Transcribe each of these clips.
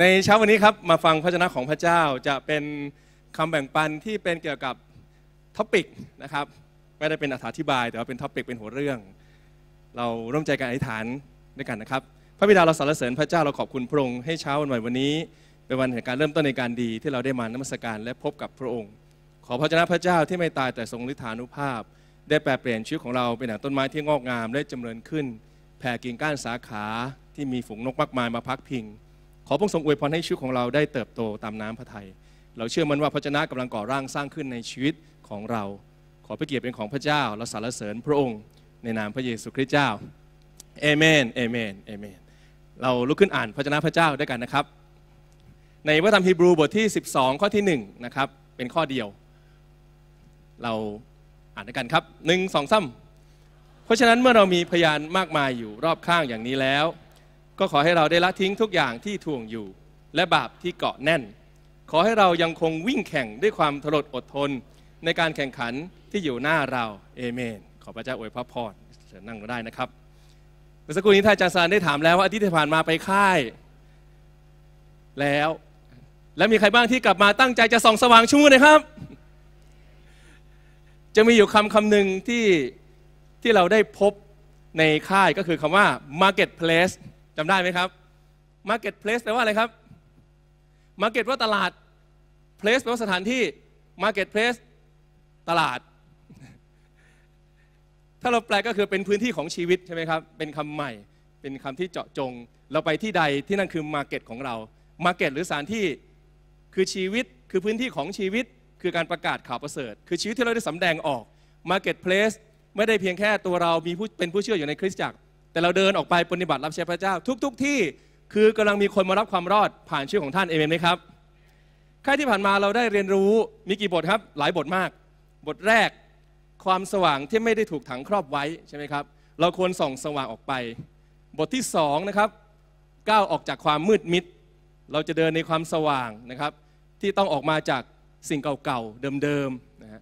ในเช้าวันนี้ครับมาฟังพระวจนะของพระเจ้าจะเป็นคำแบ่งปันที่เป็นเกี่ยวกับ topic นะครับไม่ได้เป็นอธิบาย แต่ว่าเป็น topic เป็นหัวเรื่อง เราร่วมใจกันอธิษฐานด้วยกันนะครับ พระบิดาเราสรรเสริญพระเจ้าเราขอบคุณพระองค์ให้เช้าวันใหม่วันนี้ เป็นวันแห่งการเริ่มต้นในการดีที่เราได้มานมัสการและพบกับพระองค์ ขอพระเจ้าพระเจ้าที่ไม่ตายแต่ทรงฤทธานุภาพ ได้แปรเปลี่ยนชีวิตของเราเป็นอย่างต้นไม้ที่งอกงามและจำเริญขึ้น แผ่กิ่งก้านสาขาที่มีฝูงนกมากมายมาพักพิง ขอพระองค์ทรงอวยพรให้ชีวิตของเราได้เติบโตตามน้ำพระทัย เราเชื่อมันว่าพระเจ้ากำลังก่อร่างสร้างขึ้นในชีวิตของเรา ขอพระเกียรติเป็นของพระเจ้าเราสรรเสริญพระองค์ในนามพระเยซูคริสต์เจ้าเอเมนเอเมนเอเมน เราลุกขึ้นอ่านพระเจ้าพระเจ้าด้วยกันนะครับ ในพระธรรมฮีบรูบทที่ 12 ข้อที่1นะครับ เป็นข้อเดียว เราอ่านด้วยกันครับหนึ่งสองซ้ำเพราะฉะนั้นเมื่อเรามีพยานมากมายอยู่รอบข้างอย่างนี้แล้ว ก็ขอให้เราได้ละทิ้งทุกอย่างที่ทวงอยู่ และบาปที่เกาะแน่น ขอให้เรายังคงวิ่งแข่งด้วยความทรดอดทน ในการแข่งขันที่อยู่หน้าเราเอเมน ขอพระเจ้าอวยพระพรเชิญนั่งก็ได้นะครับเมื่อสักครู่นี้ท่านอาจารย์สารได้ถามแล้วว่าอาทิตย์ที่ผ่านมาไปค่าย แล้ว แล้วมีใครบ้างที่กลับมาตั้งใจจะส่องสว่างชุ่มนะครับ จะมีอยู่คำคำหนึ่งที่ที่เราได้พบในค่ายก็คือคำว่า marketplace จำได้ไหมครับ marketplace แปลว่าอะไรครับ market ว่าตลาด place แปลว่าสถานที่ marketplace ตลาด ถ้าเราแปลก็คือเป็นพื้นที่ของชีวิตใช่ไหมครับ เป็นคำใหม่ เป็นคำที่เจาะจง เราไปที่ใดที่นั่นคือ market ของเรา market หรือสถานที่คือชีวิตคือพื้นที่ของชีวิตคือการประกาศข่าวประเสริฐ คือชีวิตที่เราได้สำแดงออก marketplace ไม่ได้เพียงแค่ตัวเรามีผู้เป็นผู้เชื่ออยู่ในคริสตจักร แต่เราเดินออกไปปฏิบัติรับใช้พระเจ้า ทุกๆทที่คือกำลังมีคนมารับความรอดผ่านชื่อของท่านเอเมนไหมครับค่ายที่ผ่านมาเราได้เรียนรู้มีกี่บทครับ หลายบทมาก บทแรกความสว่างที่ไม่ได้ถูกถังครอบไว้ใช่ไหมครับ เราควรส่องสว่างออกไป บทที่สองนะครับก้าวออกจากความมืดมิด เราจะเดินในความสว่างนะครับ ที่ต้องออกมาจากสิ่งเก่าๆเดิมๆนะฮะ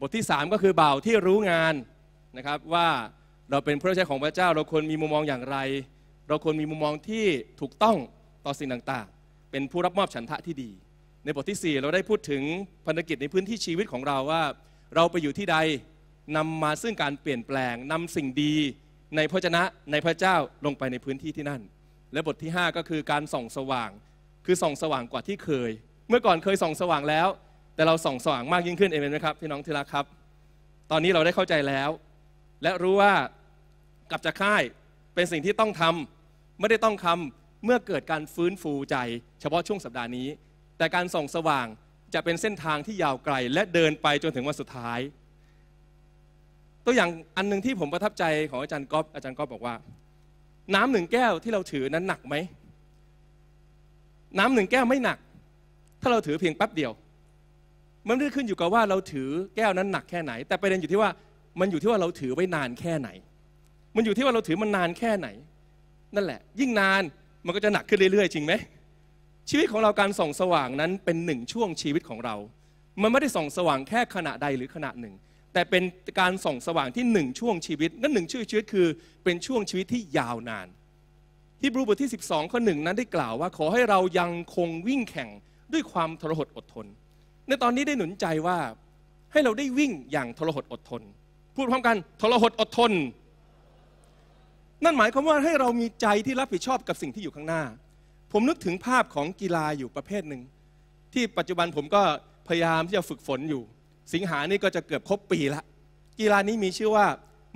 บทที่ 3 ก็คือบ่าวที่รู้งานนะครับว่า เราเป็นผู้รับใช้ของพระเจ้า เราควรมีมุมมองอย่างไร เราควรมีมุมมองที่ถูกต้องต่อสิ่งต่างๆ เป็นผู้รับมอบฉันทะที่ดี ในบทที่ 4 เราได้พูดถึงพันธกิจในพื้นที่ชีวิตของเราว่า เราไปอยู่ที่ใดนำมาซึ่งการเปลี่ยนแปลงนำสิ่งดีในพระชนะในพระเจ้าลงไปในพื้นที่ที่นั่น และบทที่ 5 ก็คือการส่องสว่าง คือส่องสว่างกว่าที่เคย เมื่อก่อนเคยส่องสว่างแล้ว แต่เราส่องสว่างมากยิ่งขึ้นเอเมนไหมครับพี่น้องที่รักครับ ตอนนี้เราได้เข้าใจแล้ว และรู้ว่า กลับจากค่ายเป็นสิ่งที่ต้องทำไม่ได้ต้องทำเมื่อเกิดการฟื้นฟูใจ เฉพาะช่วงสัปดาห์นี้ แต่การส่องสว่างจะเป็นเส้นทางที่ยาวไกล และเดินไปจนถึงวันสุดท้าย ตัวอย่างอันหนึงที่ผมประทับใจของอาจารย์ก๊อฟอาจารย์ก๊อฟบอกว่า น้ำหนึ่งแก้วที่เราถือนั้นหนักไหมน้ำหนึ่งแก้วไม่หนัก ถ้าเราถือเพียงแป๊บเดียว มันไม่ได้ขึ้นอยู่กับว่าเราถือแก้วนั้นหนักแค่ไหน แต่ประเด็นอยู่ที่ว่ามันอยู่ที่ว่าเราถือไว้นานแค่ไหน มันอยู่ที่ว่าเราถือมันนานแค่ไหน นั่นแหละ ยิ่งนานมันก็จะหนักขึ้นเรื่อยๆ จริงไหมชีวิตของเราการส่องสว่างนั้นเป็นหนึ่งช่วงชีวิตของเรา มันไม่ได้ส่องสว่างแค่ขณะใดหรือขณะหนึ่ง แต่เป็นการส่องสว่างที่หนึ่งช่วงชีวิต นั่นหนึ่งชื่อชีวิตคือเป็นช่วงชีวิตที่ยาวนานฮีบรูบทที่ 12 ข้อหนึ่งนั้นได้กล่าวว่า ขอให้เรายังคงวิ่งแข่งด้วยความทรหดอดทน ในตอนนี้ได้หนุนใจว่าให้เราได้วิ่งอย่างทรหดอดทน พูดพร้อมกันทรหดอดทน นั่นหมายความว่าให้เรามีใจที่รับผิดชอบกับสิ่งที่อยู่ข้างหน้า ผมนึกถึงภาพของกีฬาอยู่ประเภทหนึ่ง ที่ปัจจุบันผมก็พยายามที่จะฝึกฝนอยู่ สิงหานี่ก็จะเกือบครบปีละ กีฬานี้มีชื่อว่า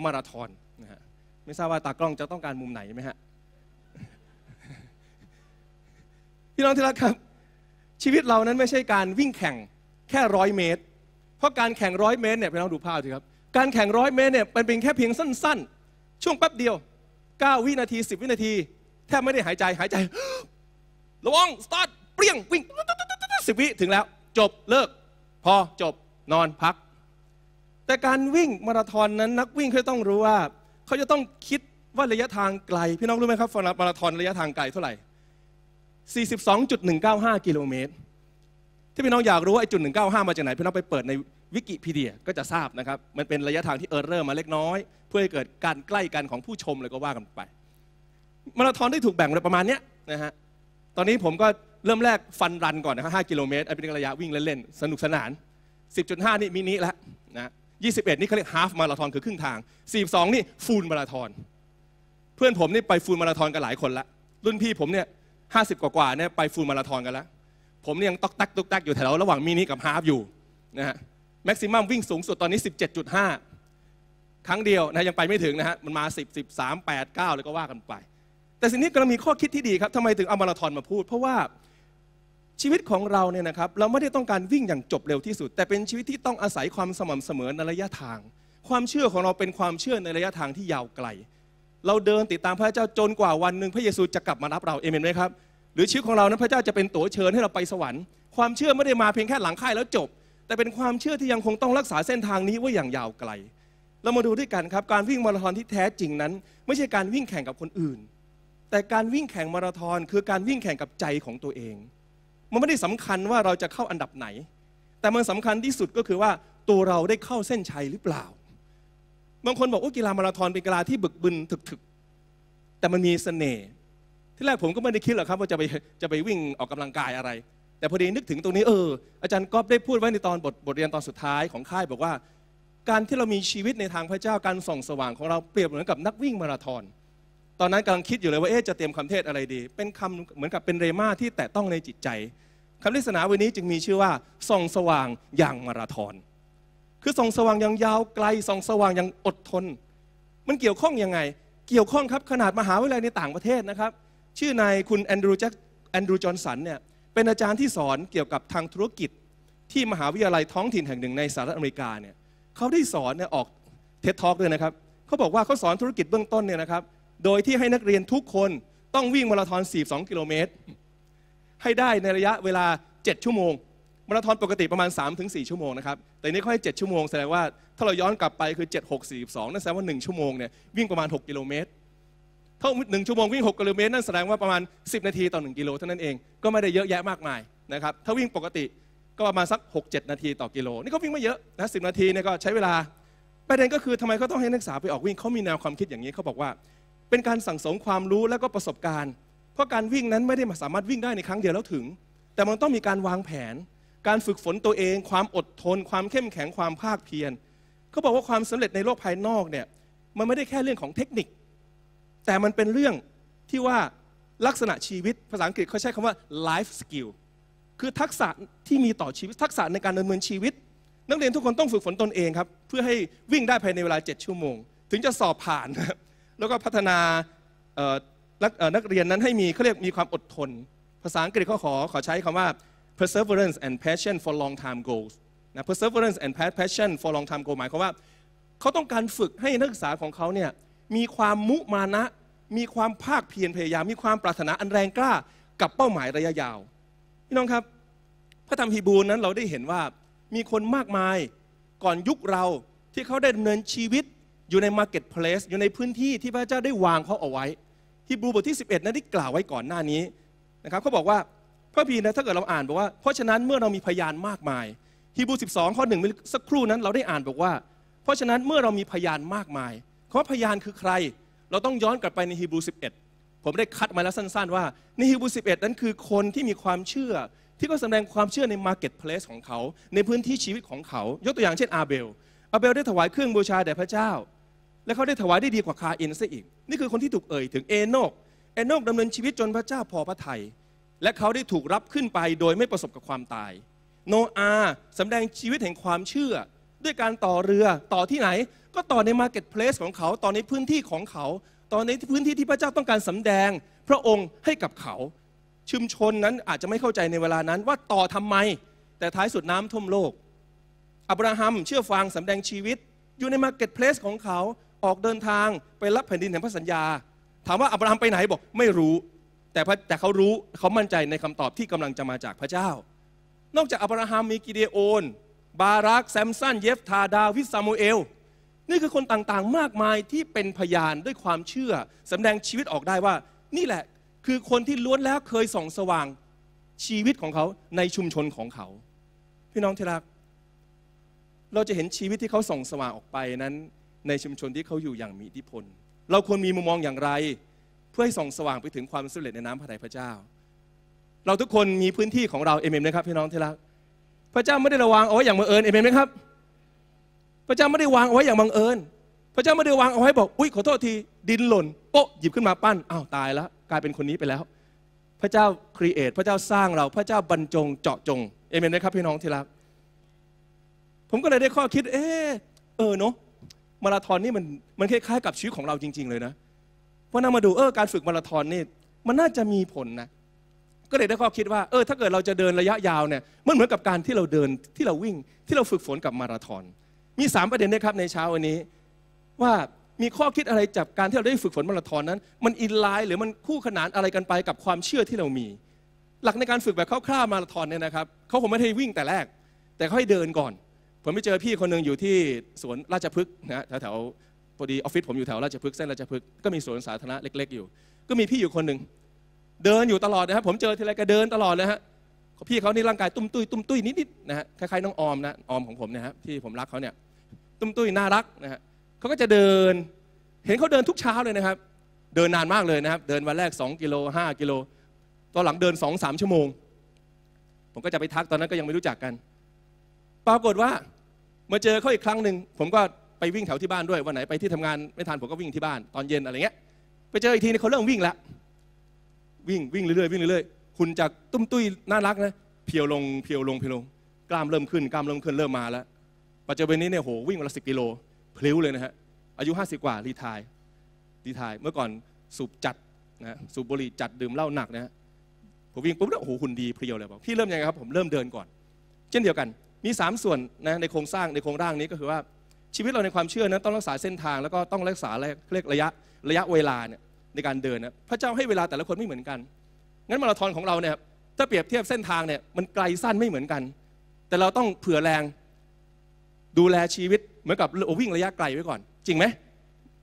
มาราธอนนะฮะไม่ทราบว่าตากล้องจะต้องการมุมไหนไหมฮะพี่น้องที่รักครับ ชีวิตเรานั้นไม่ใช่การวิ่งแข่งแค่ร้อยเมตร เพราะการแข่งร้อยเมตรเนี่ยพี่น้องดูภาพสิครับการแข่งร้อยเมตรเนี่ยมันเป็นแค่เพียงสั้น ๆ ช่วงแป๊บเดียว 9 วินาที 10 วินาที แทบไม่ได้หายใจหายใจ ระวังสตาร์ทเปรี้ยงวิ่งสิบวิถึงแล้ว จบเลิก พอจบนอนพัก แต่การวิ่งมาราธอนนั้นนักวิ่งเขาต้องรู้ว่า เขาจะต้องคิดว่าระยะทางไกล พี่น้องรู้ไหมครับมาราธอนระยะทางไกลเท่าไหร่ 42.195 กิโลเมตร ที่พี่น้องอยากรู้ว่าไอ้จุด195 มาจากไหน พี่น้องไปเปิดใน วิกิพีเดียก็จะทราบนะครับ มันเป็นระยะทางที่ error มาเล็กน้อย เพื่อให้เกิดการใกล้กันของผู้ชมเลยก็ว่ากันไป มาราธอนได้ถูกแบ่งไว้ประมาณนี้นะฮะ ตอนนี้ผมก็เริ่มแรก fun run ก่อนนะครับ5กิโลเมตรเป็นระยะวิ่งเล่นๆ สนุกสนาน 10.5 นี่มินิแล้วนะ21 นี่เขาเรียก half marathon คือครึ่งทาง 42 นี่ full marathon เพื่อนผมนี่ไป full marathon กันหลายคนละ รุ่นพี่ผมเนี่ย50 กว่าๆเนี่ยไป full marathon กันแล้ว ผมเนี่ยยังตอกตักตุกตักอยู่แถวระหว่างมินิกับฮาฟอยู่นะฮะ แม็กซิมัมวิ่งสูงสุดตอนนี้ 17.5 ครั้งเดียวนะยังไปไม่ถึงนะฮะมันมา 10 13 8 9เลยก็ว่ากันไป แต่สิ่งนี้กำลังมีข้อคิดที่ดีครับทำไมถึงเอามาราธอนมาพูด เพราะว่าชีวิตของเราเนี่ยนะครับเราไม่ได้ต้องการวิ่งอย่างจบเร็วที่สุด แต่เป็นชีวิตที่ต้องอาศัยความสม่ำเสมอในระยะทาง ความเชื่อของเราเป็นความเชื่อในระยะทางที่ยาวไกล เราเดินติดตามพระเจ้าจนกว่าวันหนึ่งพระเยซูจะกลับมารับเราเอเมนไหมครับหรือชีวิตของเรานั้นพระเจ้าจะเป็นตั๋วเชิญให้เราไปสวรรค์ความเชื่อไม่ได้มาเพียงแค่หลังค่ายแล้วจบ แต่เป็นความเชื่อที่ยังคงต้องรักษาเส้นทางนี้ไว้อย่างยาวไกล เรามาดูด้วยกันครับ การวิ่งมาราธอนที่แท้จริงนั้น ไม่ใช่การวิ่งแข่งกับคนอื่น แต่การวิ่งแข่งมาราธอนคือการวิ่งแข่งกับใจของตัวเอง มันไม่ได้สำคัญว่าเราจะเข้าอันดับไหน แต่มันสำคัญที่สุดก็คือว่าตัวเราได้เข้าเส้นชัยหรือเปล่า บางคนบอกว่ากีฬามาราธอนเป็นกีฬาที่บึกบึนถึกๆ แต่มันมีเสน่ห์ที่แรกผมก็ไม่ได้คิดหรอกครับว่าจะไปจะไปวิ่งออกกำลังกายอะไร แต่พอดีนึกถึงตรงนี้เอออาจารย์ก๊อฟได้พูดไว้ในตอนบทบทเรียนตอนสุดท้ายของค่ายบอกว่า การที่เรามีชีวิตในทางพระเจ้าการส่องสว่างของเราเปรียบเหมือนกับนักวิ่งมาราธอน ตอนนั้นกำลังคิดอยู่เลยว่าเอ๊ะจะเตรียมคำเทศอะไรดี เป็นคำเหมือนกับเป็นเรมาที่แตะต้องในจิตใจคำเทศนาวันนี้จึงมีชื่อว่าส่องสว่างอย่างมาราธอนคือส่องสว่างอย่างยาวไกลส่องสว่างอย่างอดทน มันเกี่ยวข้องยังไง เกี่ยวข้องครับขนาดมหาวิทยาลัยในต่างประเทศนะครับ ชื่อนายคุณแอนดรูแจ็คแอนดรูจอห์นสันเนี่ย เป็นอาจารย์ที่สอนเกี่ยวกับทางธุรกิจที่มหาวิทยาลัยท้องถิ่นแห่งหนึ่งในสหรัฐอเมริกาเนี่ยเขาได้สอนเนี่ยออกเท็ดทอกด้วยนะครับเขาบอกว่าเขาสอนธุรกิจเบื้องต้นเนี่ยนะครับโดยที่ให้นักเรียนทุกคนต้องวิ่งมาราธอน 42 กิโลเมตร ให้ได้ในระยะเวลา 7 ชั่วโมง มาราธอนปกติประมาณ 3-4 ชั่วโมงนะครับ แต่นี่เขาให้ 7 ชั่วโมง แสดงว่าถ้าเราย้อนกลับไปคือ 7 6 42 นั่นแสดงว่า 1 ชั่วโมงเนี่ยวิ่งประมาณ 6 กิโลเมตร ถ้า1ชั่วโมงวิ่ง 6กิโลเมตรนั่นแสดงว่าประมาณ 10 นาทีต่อ 1 กิโลเท่านั้นเองก็ไม่ได้เยอะแยะมากมายนะครับถ้าวิ่งปกติก็ประมาณสัก 6-7 นาทีต่อกิโล นี่ก็วิ่งไม่เยอะนะ10นาทีเนี่ยก็ใช้เวลาประเด็นก็คือทำไมเขาต้องให้นักศึกษาไปออกวิ่งเขามีแนวความคิดอย่างนี้เขาบอกว่า เป็นการสั่งสมความรู้และก็ประสบการณ์ เพราะการวิ่งนั้นไม่ได้มาสามารถวิ่งได้ในครั้งเดียวแล้วถึง แต่มันต้องมีการวางแผน การฝึกฝนตัวเอง ความอดทน ความเข้มแข็งความภาคเพียรเขาบอกว่าความสำเร็จในโลกภายนอกเนี่ยมันไม่ได้แค่เรื่องของเทคนิค แต่มันเป็นเรื่องที่ว่าลักษณะชีวิตภาษาอังกฤษเขาใช้คำว่า life skill คือทักษะที่มีต่อชีวิตทักษะในการดำเนินชีวิต นักเรียนทุกคนต้องฝึกฝนตนเองครับ เพื่อให้วิ่งได้ภายในเวลา 7 ชั่วโมง ถึงจะสอบผ่าน แล้วก็พัฒนานักเอ่อนักเรียนนั้นให้มีเขาเรียกมีความอดทน ภาษาอังกฤษเขาขอขอใช้คำว่า perseverance and passion for long time goals นะ perseverance and passion for long time goal หมายความว่าเขาต้องการฝึกให้นักศึกษาของเขาเนี่ย มีความมุมานะ มีความภาคเพียรพยายาม มีความปรารถนาอันแรงกล้ากับเป้าหมายระยะยาวพี่น้องครับพระธรรมฮีบรูนั้นเราได้เห็นว่ามีคนมากมายก่อนยุคเราที่เขาได้ดำเนินชีวิตอยู่ใน Marketplace อยู่ในพื้นที่ที่พระเจ้าได้วางเขาเอาไว้ฮีบรูบทที่ 11 นั้นได้กล่าวไว้ก่อนหน้านี้นะครับเขาบอกว่าพระพีนะถ้าเกิดเราอ่านบอกว่า เพราะฉะนั้นเมื่อเรามีพยานมากมายฮีบรู 12 ข้อหนึ่งเมื่อสักครู่นั้นเราได้อ่านบอกว่า เพราะฉะนั้นเมื่อเรามีพยานมากมาย คำว่าพยานคือใคร เราต้องย้อนกลับไปในฮีบรู 11 ผมได้คัดมาแล้วสั้น ๆ ว่า ในฮีบรู 11 นั้นคือคนที่มีความเชื่อ ที่ก็แสดงความเชื่อใน Marketplace ของเขา ในพื้นที่ชีวิตของเขา ยกตัวอย่างเช่นอาเบล อาเบลได้ถวายเครื่องบูชาแด่พระเจ้า และเขาได้ถวายได้ดีกว่าคาอินซะอีก นี่คือคนที่ถูกเอ่ยถึงเอโนก เอโนกดำเนินชีวิตจนพระเจ้าพอพระทัย และเขาได้ถูกรับขึ้นไปโดยไม่ประสบกับความตาย โนอาห์สำแดงชีวิตแห่งความเชื่อ ด้วยการต่อเรือต่อที่ไหน ก็ต่อใน marketplace ของเขา ต่อในพื้นที่ของเขา ต่อในพื้นที่ที่พระเจ้าต้องการสำแดง พระองค์ให้กับเขา ชุมชนนั้นอาจจะไม่เข้าใจในเวลานั้นว่าต่อทำไม แต่ท้ายสุดน้ำท่วมโลก อับราฮัมเชื่อฟังสำแดงชีวิต อยู่ใน marketplace ของเขาออกเดินทางไปรับแผ่นดินแห่งพระสัญญา ถามว่าอับราฮัมไปไหนบอกไม่รู้แต่แต่เขารู้เขามั่นใจในคำตอบที่กำลังจะมาจากพระเจ้า นอกจากอับราฮัมมีกิเดโอน บาราคแซมสันเยฟทาดาวิดซามูเอล นี่คือคนต่างๆ มากมายที่เป็นพยานด้วยความเชื่อสำแดงชีวิตออกได้ว่า นี่แหละคือคนที่ล้วนแล้วเคยส่องสว่างชีวิตของเขาในชุมชนของเขา พี่น้องที่รัก เราจะเห็นชีวิตที่เขาส่องสว่างออกไปนั้น ในชุมชนที่เขาอยู่อย่างมีอิทธิพล เราควรมีมุมมองอย่างไร เพื่อให้ส่องสว่างไปถึงความสำเร็จในน้ำพระทัยพระเจ้า เราทุกคนมีพื้นที่ของเราเอเมนนะครับพี่น้องที่รัก พระเจ้าไม่ได้ระวางเอาไว้อย่างบังเอิญเอเมนไหมครับ พระเจ้าไม่ได้วางเอาไว้อย่างบังเอิญ พระเจ้าไม่ได้วางเอาไว้บอก อุ้ยขอโทษที ดินหล่นโป๊ะหยิบขึ้นมาปั้น อ้าวตายแล้วกลายเป็นคนนี้ไปแล้ว พระเจ้าครีเอทพระเจ้าสร้างเรา พระเจ้าบรรจงเจาะจง เอเมนนะครับพี่น้องที่รัก ผมก็เลยได้ข้อคิด เออเออเนาะ มาราธอนนี่มันมันคล้ายๆกับชีวิตของเราจริง ๆ เลยนะพอนามาดูเออการฝึกมาราธอนนี่มันน่าจะมีผลนะ ก็เลยได้ข้อคิดว่า เออ ถ้าเกิดเราจะเดินระยะยาวเนี่ย มันเหมือนกับการที่เราเดินที่เราวิ่งที่เราฝึกฝนกับมาราธอน มีสามประเด็นนะครับในเช้าวันนี้ ว่ามีข้อคิดอะไรจากการที่เราได้ฝึกฝนมาราธอนนั้น มันอินไลน์หรือมันคู่ขนานอะไรกันไปกับความเชื่อที่เรามี หลักในการฝึกแบบคร่าวๆมาราธอนเนี่ยนะครับเขาคงไม่ได้วิ่งแต่แรก แต่เขาให้เดินก่อน ผมไปเจอพี่คนหนึ่งอยู่ที่สวนราชพฤกษ์นะฮะแถวๆพอดีออฟฟิศผมอยู่แถวราชพฤกษ์เส้นราชพฤกษ์ก็มีสวนสาธารณะเล็ก ๆ อยู่ ก็มีพี่อยู่คนหนึ่งเดินอยู่ตลอดนะครับผมเจอทีไรก็เดินตลอดเลยฮะ พี่เขานี่ร่างกายตุ้มตุ้ยตุ้มตุ้ยนิดๆนะฮะคล้ายๆน้องออมนะออมของผมเนะฮะที่ผมรักเขาเนี่ยตุ้มตุ้ยน่ารักนะฮะเขาก็จะเดิน เห็นเขาเดินทุกเช้าเลยนะครับ เดินนานมากเลยนะครับ เดินวันแรก 2กิโล5กิโลตอนหลังเดิน2 3ชั่วโมง ผมก็จะไปทักตอนนั้นก็ยังไม่รู้จักกัน ปรากฏว่ามาเจอเขาอีกครั้งหนึ่งผมก็ไปวิ่งแถวที่บ้านด้วยวันไหนไปที่ทำงานไม่ทันผมก็วิ่งที่บ้านตอนเย็นอะไรเงี้ยไปเจออีกทีเขาเริ่มวิ่งแล้ววิ่งวิ่งเรื่อยๆวิ่งเรื่อยๆ หุ่นจากตุ้มตุ้ยน่ารักนะเพียวลงเพียวลงเพียวลง กล้ามเริ่มขึ้นกล้ามเริ่มขึ้นเริ่มมาแล้วปัจจุบันนี้เนี่ยโหวิ่งวันละสิบกิโลพลิ้วเลยนะฮะอายุ 50 กว่ารีทายรีทายเมื่อก่อนสูบจัดนะสูบบุหรี่จัดดื่มเหล้าหนักนะผมวิ่งปุ๊บแล้วโอ้โหหุ่นดีเพรียวเลยบอกพี่เริ่มยังไงครับผมเริ่มเดินก่อน เช่นเดียวกันมี 3 ส่วนนะในโครงสร้างในโครงร่างนี้ก็คือว่าชีวิตเราในความเชื่อนั้นต้องรักษาเส้นทางแล้วก็ต้องรักษาเรียกระยะระยะเวลาเนี่ยในการเดินนะพระเจ้าให้เวลาแต่ละคนไม่เหมือนกัน งั้นมาราธอนของเราเนี่ยถ้าเปรียบเทียบเส้นทางเนี่ยมันไกลสั้นไม่เหมือนกัน แต่เราต้องเผื่อแรงดูแลชีวิตเหมือนกับวิ่งระยะไกลไว้ก่อน จริงไหม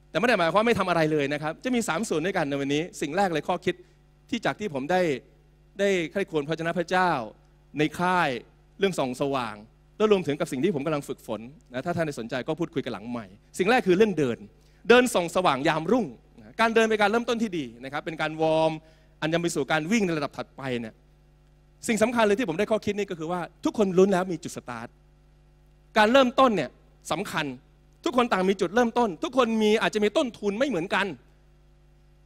แต่ไม่ได้หมายความว่าไม่ทำอะไรเลยนะครับ จะมี 3 ส่วนด้วยกันในวันนี้ สิ่งแรกเลยข้อคิดที่จากที่ผมได้ได้ใคร่ควรพระเจ้าพระเจ้า ในค่ายเรื่องส่องสว่าง แล้วรวมถึงกับสิ่งที่ผมกำลังฝึกฝนนะถ้าท่านสนใจก็พูดคุยกันหลังใหม่ สิ่งแรกคือเรื่องเดิน เดินส่องสว่างยามรุ่ง การเดินเป็นการเริ่มต้นที่ดีนะครับเป็นการ warm อันยังไปสู่การวิ่งในระดับถัดไปเนี่ยสิ่งสำคัญเลยที่ผมได้ข้อคิดนี่ก็คือว่าทุกคนล้วนแล้วมีจุดสตาร์ทการเริ่มต้นเนี่ยสำคัญทุกคนต่างมีจุดเริ่มต้น ทุกคนมีอาจจะมีต้นทุนไม่เหมือนกัน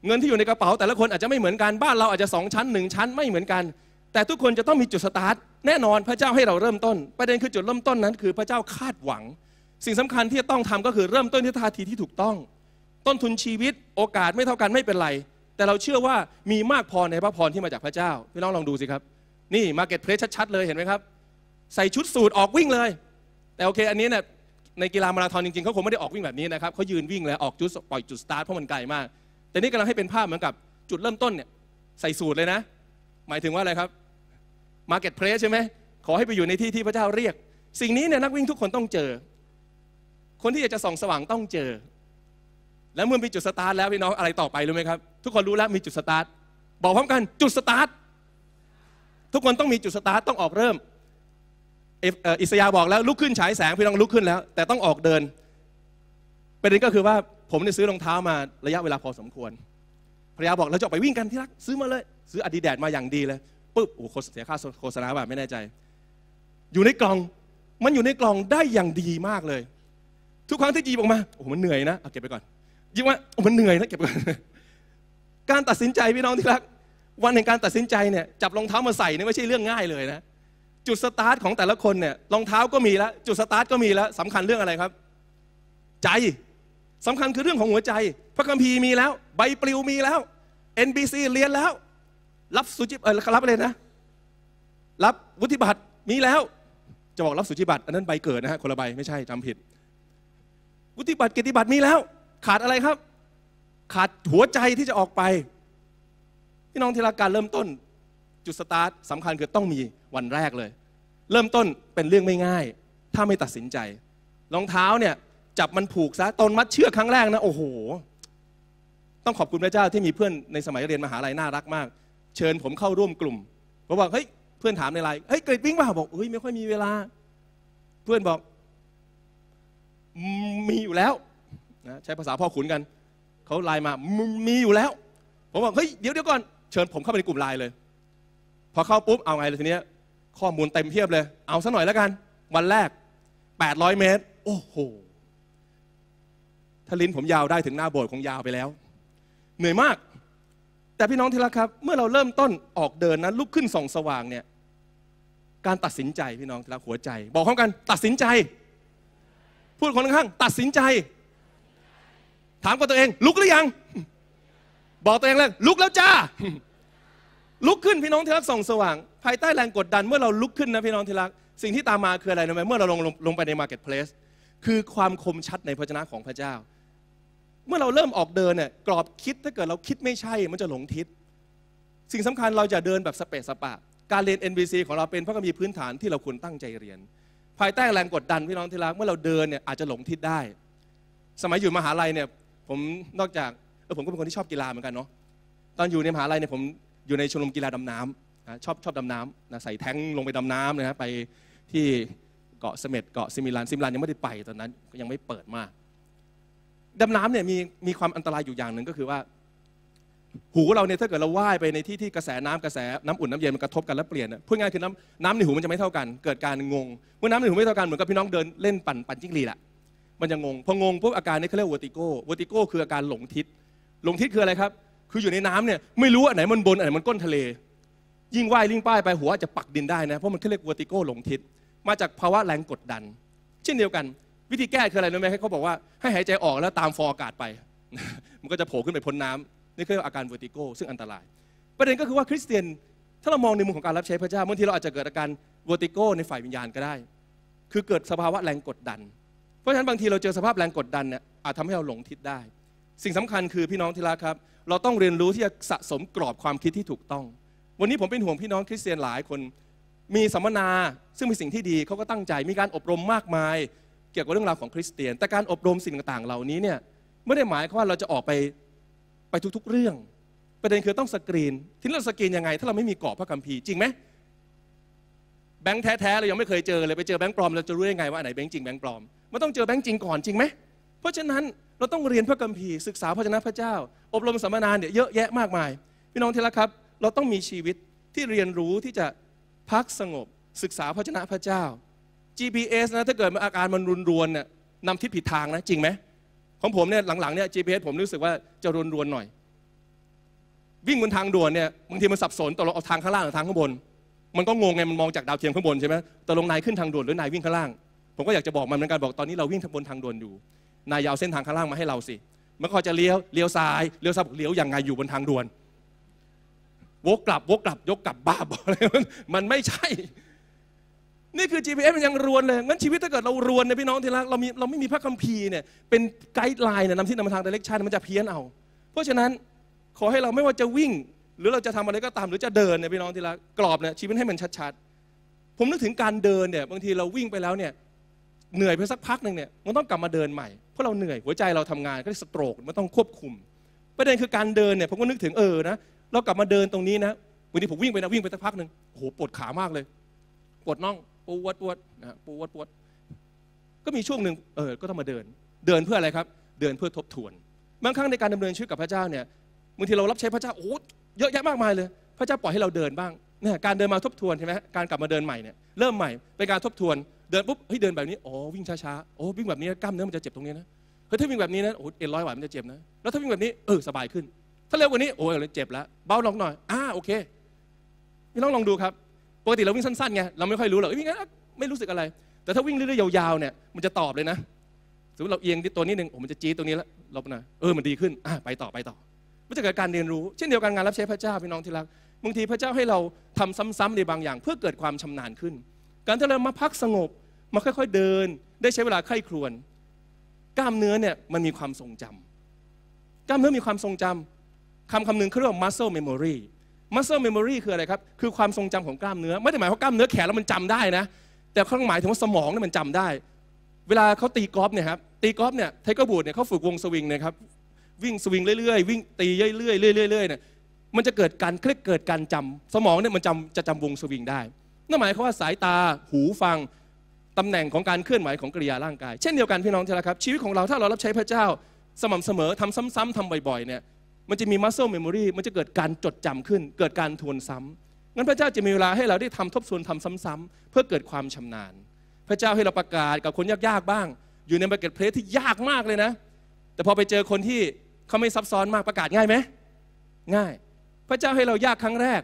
เงินที่อยู่ในกระเป๋า แต่ละคนอาจจะไม่เหมือนกันบ้านเราอาจจะสองชั้นหนึ่งชั้นไม่เหมือนกัน แต่ทุกคนจะต้องมีจุดสตาร์ทแน่นอนพระเจ้าให้เราเริ่มต้น ประเด็นคือจุดเริ่มต้นนั้น คือพระเจ้าคาดหวัง สิ่งสำคัญที่จะต้องทำก็คือเริ่มต้นที่ท่าทีที่ถูกต้อง ต้นทุนชีวิตโอกาสไม่เท่ากันไม่เป็นไร แต่เราเชื่อว่ามีมากพอในพระพรที่มาจากพระเจ้าพี่น้องลองดูสิครับ นี่ marketplace ชัดๆเลยเห็นไหมครับ ใส่ชุดสูทออกวิ่งเลย แต่โอเคอันนี้เนี่ยในกีฬามาราธอนจริงๆเขาคงไม่ได้ออกวิ่งแบบนี้นะครับเขายืนวิ่งแล้วออกจุดปล่อยจุดสตาร์ทเพราะมันไกลมาก แต่นี่กำลังให้เป็นภาพเหมือนกับจุดเริ่มต้นเนี่ยใส่สูทเลยนะ หมายถึงว่าอะไรครับmarketplace ใช่ไหมขอให้ไปอยู่ในที่ที่พระเจ้าเรียก สิ่งนี้เนี่ยนักวิ่งทุกคนต้องเจอ คนที่อยากจะส่องสว่างต้องเจอ แล้วเมื่อมีจุดสตาร์ทแล้วพี่น้องอะไรต่อไปรู้ไหมครับ ทุกคนรู้แล้วมีจุดสตาร์ทบอกพร้อมกันจุดสตาร์ททุกคนต้องมีจุดสตาร์ทต้องออกเริ่มอิสยาห์บอกแล้วลุกขึ้นฉายแสงพี่น้องลุกขึ้นแล้ว แต่ต้องออกเดินประเด็นก็คือว่าผมได้ซื้อรองเท้ามาระยะเวลาพอสมควรภรรยาบอกเราจะออกไปวิ่งกันที่รักซื้อมาเลย ซื้ออาดิดาสมาอย่างดีเลยปุ๊บโอ้โหเสียค่าโฆษณาแบบไม่แน่ใจ อยู่ในกล่องมันอยู่ในกล่องได้อย่างดีมากเลย ทุกครั้งที่หยิบออกมาโอ้โหมันเหนื่อยนะเอาเก็บไปก่อน ยิ่งว่ามันเหนื่อยนะเก็บไปก่อนการตัดสินใจพี่น้องที่รัก วันแห่งการตัดสินใจเนี่ยจับรองเท้ามาใส่เนี่ยไม่ใช่เรื่องง่ายเลยนะจุดสตาร์ทของแต่ละคนเนี่ยรองเท้าก็มีแล้วจุดสตาร์ทก็มีแล้วสำคัญเรื่องอะไรครับ ใจสำคัญคือเรื่องของหัวใจ พระคัมภีร์มีแล้ว ใบปลิวมีแล้ว NBC เรียนแล้ว รับสุจิเออรับอะไรนะ รับวุฒิบัตรมีแล้ว จะบอกรับสุจิบัตรอันนั้นใบเกิดนะฮะคนละใบไม่ใช่จำผิด วุฒิบัตรเกียรติบัตรมีแล้ว ขาดอะไรครับ ขาดหัวใจที่จะออกไป พี่น้องที่รักการเริ่มต้น จุดสตาร์ทสำคัญคือต้องมีวันแรกเลย เริ่มต้นเป็นเรื่องไม่ง่าย ถ้าไม่ตัดสินใจรองเท้าเนี่ยจับมันผูกซะตอนมัดเชือกครั้งแรกนะโอ้โห ต้องขอบคุณพระเจ้าที่มีเพื่อนในสมัยเรียนมหาลัยน่ารักมาก เชิญผมเข้าร่วมกลุ่มผมบอกเฮ้ยเพื่อนถามในไลน์เฮ้ยเกรดวิ่งป่ะบอกเฮ้ยไม่ค่อยมีเวลา เพื่อนบอก มีอยู่แล้ว นะใช้ภาษาพ่อขุนกัน เขาไลน์มามีอยู่แล้ว ผมบอกเฮ้ยเดี๋ยวเดี๋ยวก่อนเชิญผมเข้าไปในกลุ่มไลน์เลย พอเข้าปุ๊บเอาไงเลยทีเนี้ยข้อมูลเต็มเพียบเลย เอาซะหน่อยแล้วกัน วันแรก 800 เมตร โอ้โหถ้าลิ้นผมยาวได้ถึงหน้าโบสถ์คงยาวไปแล้ว เหนื่อยมาก แต่พี่น้องที่รักครับ เมื่อเราเริ่มต้นออกเดินนะลุกขึ้นส่องสว่างเนี่ยการตัดสินใจพี่น้องที่รักหัวใจ บอกพร้อมกันตัดสินใจ พูดคนข้าง ตัดสินใจ ถามกับตัวเอง ลุกหรือยัง บอกตัวเองเลยลุกแล้วจ้า ลุกขึ้นพี่น้องที่รักส่องสว่าง ภายใต้แรงกดดันเมื่อเราลุกขึ้นนะพี่น้องที่รัก สิ่งที่ตามมาคืออะไรนะไหมเมื่อเราลงลงลงไปใน marketplace คือความคมชัดในพระวจนะของพระเจ้า เมื่อเราเริ่มออกเดินเนี่ยกรอบคิดถ้าเกิดเราคิดไม่ใช่ มันจะหลงทิศ สิ่งสำคัญเราจะเดินแบบสะเปะสะปะ การเรียน NBC ของเราเป็นเพราะมีพื้นฐานที่เราควรตั้งใจเรียน ภายใต้แรงกดดันพี่น้องที่รักเมื่อเราเดินเนี่ยอาจจะหลงทิศได้ สมัยอยู่มหาลัยเนี่ย ผมนอกจากเออผมก็เป็นคนที่ชอบกีฬาเหมือนกันเนาะตอนอยู่ในมหาลัยเนี่ยผมอยู่ในชมรมกีฬาดำน้ำนะชอบชอบดำน้ำนะใส่แท้งลงไปดำน้ำนะฮะไปที่เกาะเสม็ดเกาะซิมิลันซิมิลันยังไม่ได้ไปตอนนั้นก็ยังไม่เปิดมากดำน้ำเนี่ยมีมีความอันตรายอยู่อย่างหนึ่งก็คือว่า หูเราเนี่ยถ้าเกิดเราว่ายไปในที่ที่กระแสน้ำกระแสน้ำอุ่นน้ำเย็นมันกระทบกันแล้วเปลี่ยนพูดง่ายคือน้ำน้ำในหูมันจะไม่เท่ากัน เกิดการงงเมื่อน้ำในหูไม่เท่ากันเหมือนกับพี่น้องเดินเล่นปั่นปั่นจิ้งหรีดอะ มันจะงงพองงปุ๊บอาการนี้เขาเรียก vertigo vertigo คืออาการหลงทิศหลงทิศคืออะไรครับ คืออยู่ในน้ำเนี่ยไม่รู้อันไหนมันบนอันไหนมันก้นทะเล ยิ่งว่ายยิ่งว่ายไปหัวจะปักดินได้นะเพราะมันเรียก vertigo หลงทิศมาจากภาวะแรงกดดัน เช่นเดียวกัน วิธีแก้คืออะไรรู้ไหมเขาบอกว่าให้หายใจออกแล้วตามฟองอากาศไป มันก็จะโผล่ขึ้นไปพ้นน้ำนี่คืออาการ vertigo ซึ่งอันตราย ประเด็นก็คือว่าคริสเตียนถ้าเรามองในมุมของการรับใช้พระเจ้าบางทีเราอาจจะเกิดอาการวอติโก้ในฝ่ายวิญญาณก็ได้ คือเกิดสภาวะแรงกดดัน เพราะฉะนั้นบางทีเราเจอสภาพแรงกดดันเนี่ยอาจทำให้เราหลงทิศได้ สิ่งสำคัญคือพี่น้องที่รักครับ เราต้องเรียนรู้ที่จะสะสมกรอบความคิดที่ถูกต้อง วันนี้ผมเป็นห่วงพี่น้องคริสเตียนหลายคนมีสัมมนาซึ่งเป็นสิ่งที่ดีเขาก็ตั้งใจมีการอบรมมากมาย เกี่ยวกับเรื่องราวของคริสเตียน แต่การอบรมสิ่งต่างๆ เหล่านี้เนี่ยไม่ได้หมายความว่าเราจะออกไปไปทุกๆเรื่อง ประเด็นคือต้องสกรีนที่เราสกรีนยังไง ถ้าเราไม่มีกรอบพระคัมภีร์จริงไหมแบงค์แท้ๆเรายังไม่เคยเจอเลยไปเจอแบงค์ปลอมเราจะรู้ได้ไงว่าไหนแบงค์จริงแบงค์ปลอม มันต้องเจอแบงค์จริงก่อนจริงไหมเพราะฉะนั้นเราต้องเรียนพระคัมภีร์ศึกษาพระชนะพระเจ้า อบรมสัมมนาเนี่ยเยอะแยะมากมาย พี่น้องที่รักครับ เราต้องมีชีวิตที่เรียนรู้ที่จะพักสงบ ศึกษาพระชนะพระเจ้า GPS นะถ้าเกิดอาการมันรุนรวนเนี่ยนำทิศผิดทางนะจริงไหมของผมเนี่ยหลังๆเนี่ย GPS ผมรู้สึกว่าจะรุนรวนหน่อย วิ่งบนทางด่วนเนี่ยบางทีมันสับสนตกลงเอาทางข้างล่างหรือทางข้างบน มันก็งงไงมันมองจากดาวเทียมข้างบนใช่ไหมตกลงนายขึ้นทางด่วนหรือนายวิ่งข้างล่าง ผมก็อยากจะบอกมันเหมือนกันบอกตอนนี้เราวิ่งบนทางด่วนอยู่นายยาวเส้นทางข้างล่างมาให้เราสิ มันก็จะเลี้ยวเลี้ยวซ้ายเลี้ยวซ้ายเลี้ยวอย่างไงอยู่บนทางด่วนวกกลับวกกลับยกกลับบ้าบออะไรมันไม่ใช่ นี่คือ GPS มันยังรวนเลยงั้นชีวิตถ้าเกิดเรารวนเนี่ยพี่น้องที่รักเรามีเราไม่มีพระคัมภีร์เนี่ยเป็นไกด์ไลน์เนี่ยนำที่นำทางดิเรกชันมันจะเพี้ยนเอา เพราะฉะนั้นขอให้เราไม่ว่าจะวิ่ง หรือเราจะทำอะไรก็ตามหรือจะเดินเนี่ยพี่น้องที่รักกรอบเนี่ยชีวิตให้มันชัดๆผมนึกถึงการเดินเนี่ยบางทีเราวิ่งไปแล้วเนี่ย เหนื่อยไปสักพักหนึ่งเนี่ยมันต้องกลับมาเดินใหม่เพราะเราเหนื่อยหัวใจเราทำงานก็สโตรกมันต้องควบคุม ประเด็นคือการเดินเนี่ยผมก็นึกถึงเออนะเรากลับมาเดินตรงนี้นะวันนี้ผมวิ่งไปนะวิ่งไปสักพักหนึ่งโอ้โหปวดขามากเลยปวดน่องปวดปวดนะปวดปวดก็มีช่วงหนึ่งเออก็ต้องมาเดิน เดินเพื่ออะไรครับ เดินเพื่อทบทวนบางครั้งในการดำเนินชีวิตกับพระเจ้าเนี่ยบางทีเรารับใช้พระเจ้าโอ้เยอะแยะมากมายเลย พระเจ้าปล่อยให้เราเดินบ้างเนี่ยการเดินมาทบทวนใช่ไหมการกลับมาเดินใหม่เนี่ยเริ่มใหม่เป็นการทบทวนเดินปุ๊บเฮ้ยเดินแบบนี้อ๋อวิ่งช้าๆโอ้วิ่งแบบนี้กล้ามเนื้อมันจะเจ็บตรงนี้นะเฮ้ยถ้าวิ่งแบบนี้นะโอ้เอ็นร้อยหวานมันจะเจ็บนะแล้วถ้าวิ่งแบบนี้เออสบายขึ้น ถ้าเร็วกว่านี้โอ้ยเจ็บแล้วเบาลงหน่อยอ่าโอเคพี่น้องลองดูครับปกติเราวิ่งสั้นๆไงเราไม่ค่อยรู้หรอกวิ่งงั้นไม่รู้สึกอะไร แต่ถ้าวิ่งเรื่อยๆยาวๆเนี่ยมันจะตอบเลยนะสมมติเราเอียงตัวนี้หนึ่งโอ้มันจะจี๊ดตรงนี้แล้วลบน่อยเออมันดีขึ้นอ่าไปต่อไปต่อมันจะเกิดการเรียนรู้เช่นเดียวกันงานรับใช้พระเจ้าพี่น้องที่รักบางทีพระเจ้าให้เราทำซ้ำๆในบางอย่าง เพื่อเกิดความชำนาญขึ้น การที่เรามาพักสงบมาค่อยๆเดิน ได้ใช้เวลาไข้ครวน กล้ามเนื้อเนี่ยมันมีความทรงจำกล้ามเนื้อมีความทรงจำคำคำหนึ่งเขาเรียกว่า muscle memory muscle memory คืออะไรครับ คือความทรงจำของกล้ามเนื้อ ไม่ได้หมายว่ากล้ามเนื้อแขนแล้วมันจำได้นะ แต่เขาหมายถึงว่าสมองเนี่ยมันจำได้ เวลาเขาตีกอล์ฟเนี่ยครับ ตีกอล์ฟเนี่ย ไทเกอร์วูดส์เนี่ยเขาฝึกวงสวิงนะครับ วิ่งสวิงเรื่อยๆ วิ่งตีเรื่อยๆ เรื่อยๆเนี่ย มันจะเกิดการคลิกเกิดการจำสมองเนี่ยมันจำจะจำวงสวิงได้ นั่นหมายความว่าสายตาหูฟังตำแหน่งของการเคลื่อนไหวของกริยาร่างกาย เช่นเดียวกันพี่น้องเจ้าครับ ชีวิตของเราถ้าเรารับใช้พระเจ้าสม่ำเสมอทำซ้ำๆทำบ่อยๆเนี่ยมันจะมี muscle memory มันจะเกิดการจดจำขึ้น เกิดการทวนซ้ำ งั้นพระเจ้าจะมีเวลาให้เราได้ทำทบทวนทำซ้ำๆเพื่อเกิดความชำนาญ พระเจ้าให้เราประกาศกับคนยากๆบ้าง อยู่ใน marketplace ที่ยากมากเลยนะ แต่พอไปเจอคนที่เขาไม่ซับซ้อนมากประกาศง่ายไหมง่าย พระเจ้าให้เรายากครั้งแรก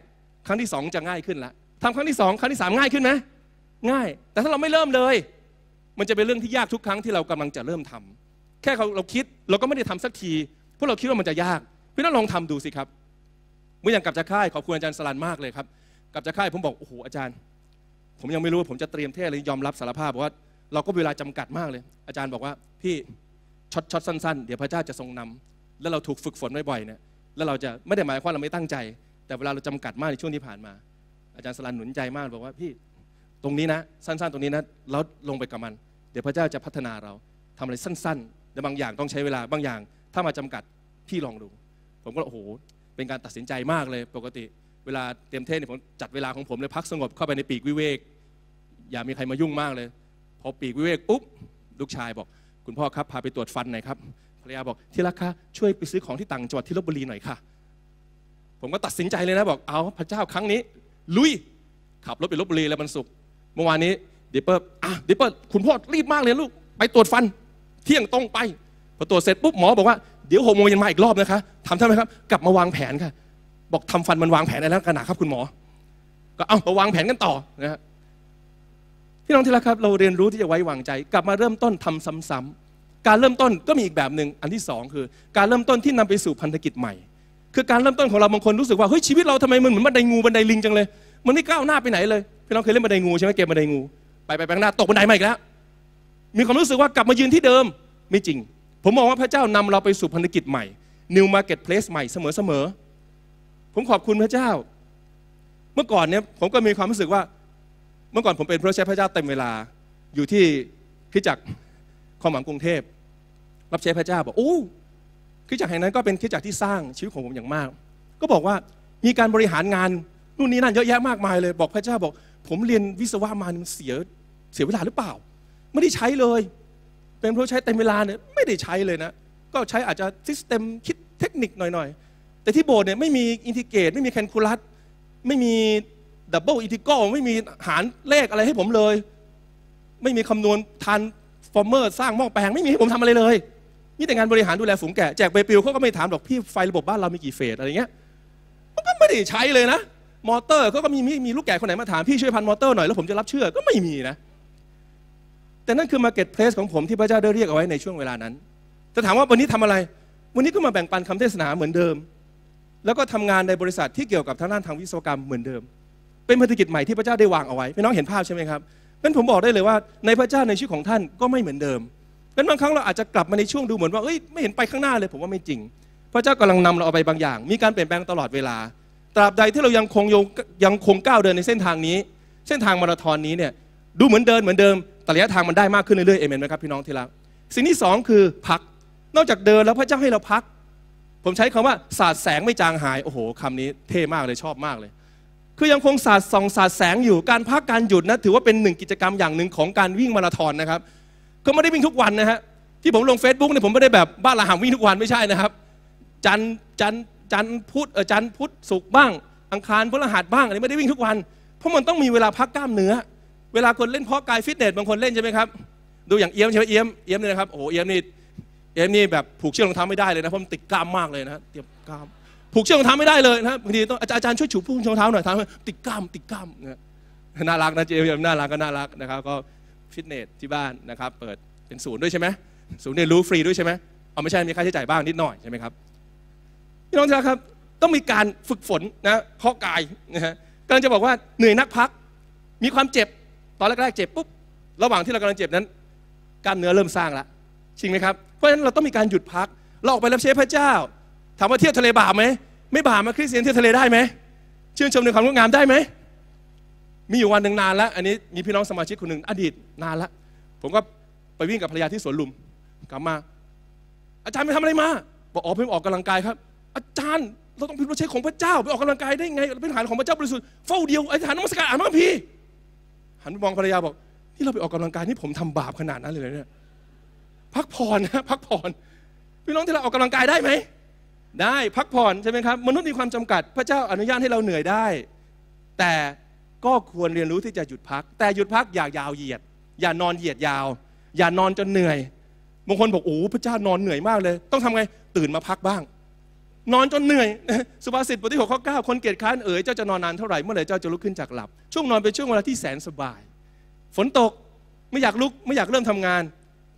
ครั้งที่สองจะง่ายขึ้นละ ทำครั้งที่สองครั้งที่สามง่ายขึ้นไหมง่าย แต่ถ้าเราไม่เริ่มเลย มันจะเป็นเรื่องที่ยากทุกครั้งที่เรากำลังจะเริ่มทำแค่เราเราคิดเราก็ไม่ได้ทำสักทีเพราะเราคิดว่ามันจะยากพี่น้องลองทำดูสิครับเมื่ออย่างกลับจากค่ายขอบคุณอาจารย์สลันมากเลยครับกลับจากค่ายผมบอกโอ้โหอาจารย์ ผมยังไม่รู้ว่าผมจะเตรียมเทศเลยยอมรับสารภาพบอกว่าเราก็เวลาจำกัดมากเลย อาจารย์บอกว่าพี่ช็อตช็อตสั้นๆ เดี๋ยวพระเจ้าจะทรงนำแล้วเราถูกฝึกฝนบ่อยๆเนี่ยแล้วเราจะไม่ได้หมายความเราไม่ตั้งใจ แต่เวลาเราจำกัดมากในช่วงที่ผ่านมา อาจารย์สลันหนุนใจมากบอกว่าพี่ตรงนี้นะ สั้น ๆ ตรงนี้นะแล้วลงไปกับมัน เดี๋ยวพระเจ้าจะพัฒนาเราทำอะไรสั้นๆแต่บางอย่างต้องใช้เวลาบางอย่าง ถ้ามาจำกัดพี่ลองดู ผมก็โอ้โหเป็นการตัดสินใจมากเลยปกติ เวลาเตรียมเทศเนี่ยผมจัดเวลาของผมเลยพักสงบเข้าไปในปีกวิเวก อย่ามีใครมายุ่งมากเลย พอปีกวิเวกปุ๊บลูกชายบอก คุณพ่อครับพาไปตรวจฟันหน่อยครับภรรยาบอกที่รักคะช่วยไปซื้อของที่ต่างจังหวัดที่ลพบุรีหน่อยค่ะ ผมก็ตัดสินใจเลยนะบอกเอาพระเจ้าครั้งนี้ ลุย ขับรถไปลพบุรีแล้วมันสุกเมื่อวานนี้ดิปเปอร์อะดิปเปอร์คุณพ่อรีบมากเลยลูก ไปตรวจฟัน เที่ยงตรงไปพอตรวจเสร็จปุ๊บหมอบอกว่าเดี๋ยวหกโมงเย็นมาอีกรอบนะคะทำใช่ไหมครับ กลับมาวางแผนค่ะ บอกทำฟันมันวางแผนอะไรแล้วขนาดครับคุณหมอ ก็เอามาวางแผนกันต่อนะฮะพี่น้องที่รักครับ เราเรียนรู้ที่จะไว้วางใจ กลับมาเริ่มต้นทำซ้ำๆการเริ่มต้นก็มีอีกแบบหนึ่งอันที่สองคือ การเริ่มต้นที่นำไปสู่พันธกิจใหม่ คือการเริ่มต้นของเราบางคนรู้สึกว่าเฮ้ยชีวิตเราทำไมมันเหมือนบันไดงูบันไดลิงจังเลย มันไม่ก้าวหน้าไปไหนเลยพี่น้องเคยเล่นบันไดงูใช่ไหมเกมบันไดงูไปไปไปข้างหน้าตกบันไดมาอีกแล้วมีความรู้สึกว่ากลับมายืนที่เดิมไม่จริง ผมมองว่าพระเจ้านำเราไปสู่พันธกิจใหม่ New Marketplace ใหม่เสมอๆผมขอบคุณพระเจ้า เมื่อก่อนเนี่ยผมก็มีความรู้สึกว่า เมื่อก่อนผมเป็นพระใช้พระเจ้าเต็มเวลาอยู่ที่คิดจักความหวังกรุงเทพ รับใช้พระเจ้าบอกโอ้ คริดจักรแห่งนั้นก็เป็นคริดจักรที่สร้างชีวิตของผมอย่างมาก ก็บอกว่ามีการบริหารงานนู่นนี่นั่นเยอะแยะมากมายเลย บอกพระเจ้าบอก ผมเรียนวิศวะมามันเสียเสียเวลาหรือเปล่า ไม่ได้ใช้เลย เป็นเพราะใช้เต็มเวลาเนี่ยไม่ได้ใช้เลยนะ ก็ใช้อาจจะ system คิดเทคนิคหน่อยๆ แต่ที่โบสถ์เนี่ยไม่มี integrate ไม่มีแคลคูลัสไม่มี double integrate ไม่มีหารเลขอะไรให้ผมเลย ไม่มีคำนวณ transformer สร้างหม้อแปลง ไม่มีให้ผมทำอะไรเลย มีแต่งานบริหารดูแลฝูงแกะแจกใบปลิวเขาก็ไม่ถามหรอกพี่ไฟระบบบ้านเรามีกี่เฟสอะไรเงี้ยมันก็ไม่ได้ใช้เลยนะ มอเตอร์เขาก็มีมีลูกแกะคนไหนมาถามพี่ช่วยพันมอเตอร์หน่อยแล้วผมจะรับเชื่อก็ไม่มีนะ แต่นั่นคือ marketplace ของผมที่พระเจ้าได้เรียกเอาไว้ในช่วงเวลานั้นจะถามว่าวันนี้ทำอะไร วันนี้ก็มาแบ่งปันคำเทศนาเหมือนเดิม แล้วก็ทำงานในบริษัทที่เกี่ยวกับทางด้านทางวิศวกรรมเหมือนเดิม เป็นพันธกิจใหม่ที่พระเจ้าได้วางเอาไว้พี่น้องเห็นภาพใช่ไหมครับงั้นผมบอกได้เลยว่าในพระเจ้าในชีวิตของท่านก็ไม่เหมือนเดิม งั้นบางครั้งเราอาจจะกลับมาในช่วงดูเหมือนว่าเอ้ยไม่เห็นไปข้างหน้าเลยผมว่าไม่จริง พระเจ้ากำลังนำเราเอาไปบางอย่าง มีการเปลี่ยนแปลงตลอดเวลา ตราบใดที่เรายังคงยังคงก้าวเดินในเส้นทางนี้ เส้นทางมาราธอนนี้เนี่ยดูเหมือนเดินเหมือนเดิมแต่ระยะทางมันได้มากขึ้นเรื่อยๆเอเมนไหมครับพี่น้องที่รักสิ่งที่สองคือพักนอกจากเดินแล้วพระเจ้าให้เราพัก ผมใช้คำว่าสาดแสงไม่จางหายโอ้โหคำนี้เท่มากเลยชอบมากเลย คือยังคงสาดส่องสาดแสงอยู่การพักการหยุดนะถือว่าเป็นหนึ่งกิจกรรมอย่างหนึ่งของการวิ่งมาราธอนนะครับ ก็ไม่ได้วิ่งทุกวันนะฮะที่ผมลง Facebook เนี่ยผมไม่ได้แบบบ้านละหามวิ่งทุกวันไม่ใช่นะครับ จันจันจันพุธเออจันพุธศุกร์บ้าง อังคารพฤหัสบ้างอะไรไม่ได้วิ่งทุกวัน เพราะมันต้องมีเวลาพักกล้ามเนื้อ เวลาคนเล่นเพาะกายฟิตเนสบางคนเล่นใช่ไหมครับดูอย่างเอี้ยมใช่ไหมเอี้ยมเอี้ยมเนี่ยนะครับโอ้โหเอี้ยมนี่เอ็มนี่แบบผูกเชือกรองเท้าไม่ได้เลยนะเพราะมันติดกล้ามมากเลยนะเตรียมกล้ามผูกเชือกรองเท้าไม่ได้เลยนะบางทีต้องอาจารย์ช่วยฉูบผูกรองเท้าหน่อยทำติดกล้ามติดกล้ามนะน่ารักนะเจมน่ารักก็น่ารักนะครับก็ ฟิตเนสที่บ้านนะครับเปิดเป็นศูนย์ด้วยใช่ไหมศูนย์เรียนรู้ฟรีด้วยใช่ไหมเอาไม่ใช่มีค่าใช้จ่ายบ้างนิดหน่อยใช่ไหมครับพี่น้องครับต้องมีการฝึกฝนนะเพาะกายนะฮะกำลังจะบอกว่าเหนื่อยนักพัก มีความเจ็บตอนแรกๆเจ็บปุ๊บระหว่างที่เรากำลังเจ็บนั้นกล้ามเนื้อเริ่มสร้างแล้วจริงไหมครับเพราะฉะนั้นเราต้องมีการหยุดพัก เราออกไปรับใช้พระเจ้าถามว่าเที่ยวทะเลบาปไหมไม่บาปมาคริสเตียนเที่ยวทะเลได้ไหมชื่นชมในความงดงามได้ไหม มีอยู่วันหนึ่งนานแล้ว อันนี้มีพี่น้องสมาชิกคนหนึ่งอดีตนานแล้วผมก็ไปวิ่งกับภรรยาที่สวนลุม กลับมา อาจารย์ไปทำอะไรมาบอกอ๋อไปออกกำลังกายครับ อาจารย์เราต้องเป็นผู้ใช้ของพระเจ้า ไปออกกำลังกายได้ไงเราเป็นหารของพระเจ้าบริสุทธิ์เฝ้าเดียวไอาจารนมัสการอ่านพระคัมภีร์หันไปมองภรรยาบอกที่เราไปออกกำลังกายนี่ผมทำบาปขนาดนั้นเลยเนี่ยพักผ่อนนะพักผ่อนพี่น้องที่เราออกกำลังกายได้ไหมได้พักผ่อนใช่ไหมครับมนุษย์มีความจำกัด พระเจ้าอนุญาตให้เราเหนื่อยได้ แต่ ก็ควรเรียนรู้ที่จะหยุดพัก แต่หยุดพักอย่ายาวเหยียด อย่านอนเหยียดยาว อย่านอนจนเหนื่อยบางคนบอกโอ้พระเจ้านอนเหนื่อยมากเลย ต้องทำไงตื่นมาพักบ้าง นอนจนเหนื่อย สุภาษิตบทที่หกข้อเก้าคนเกียจค้านเอ๋ยเจ้าจะนอนนานเท่าไหร่เมื่อไหร่เจ้าจะลุกขึ้นจากหลับ ช่วงนอนเป็นช่วงเวลาที่แสนสบาย ฝนตกไม่อยากลุกไม่อยากเริ่มทำงาน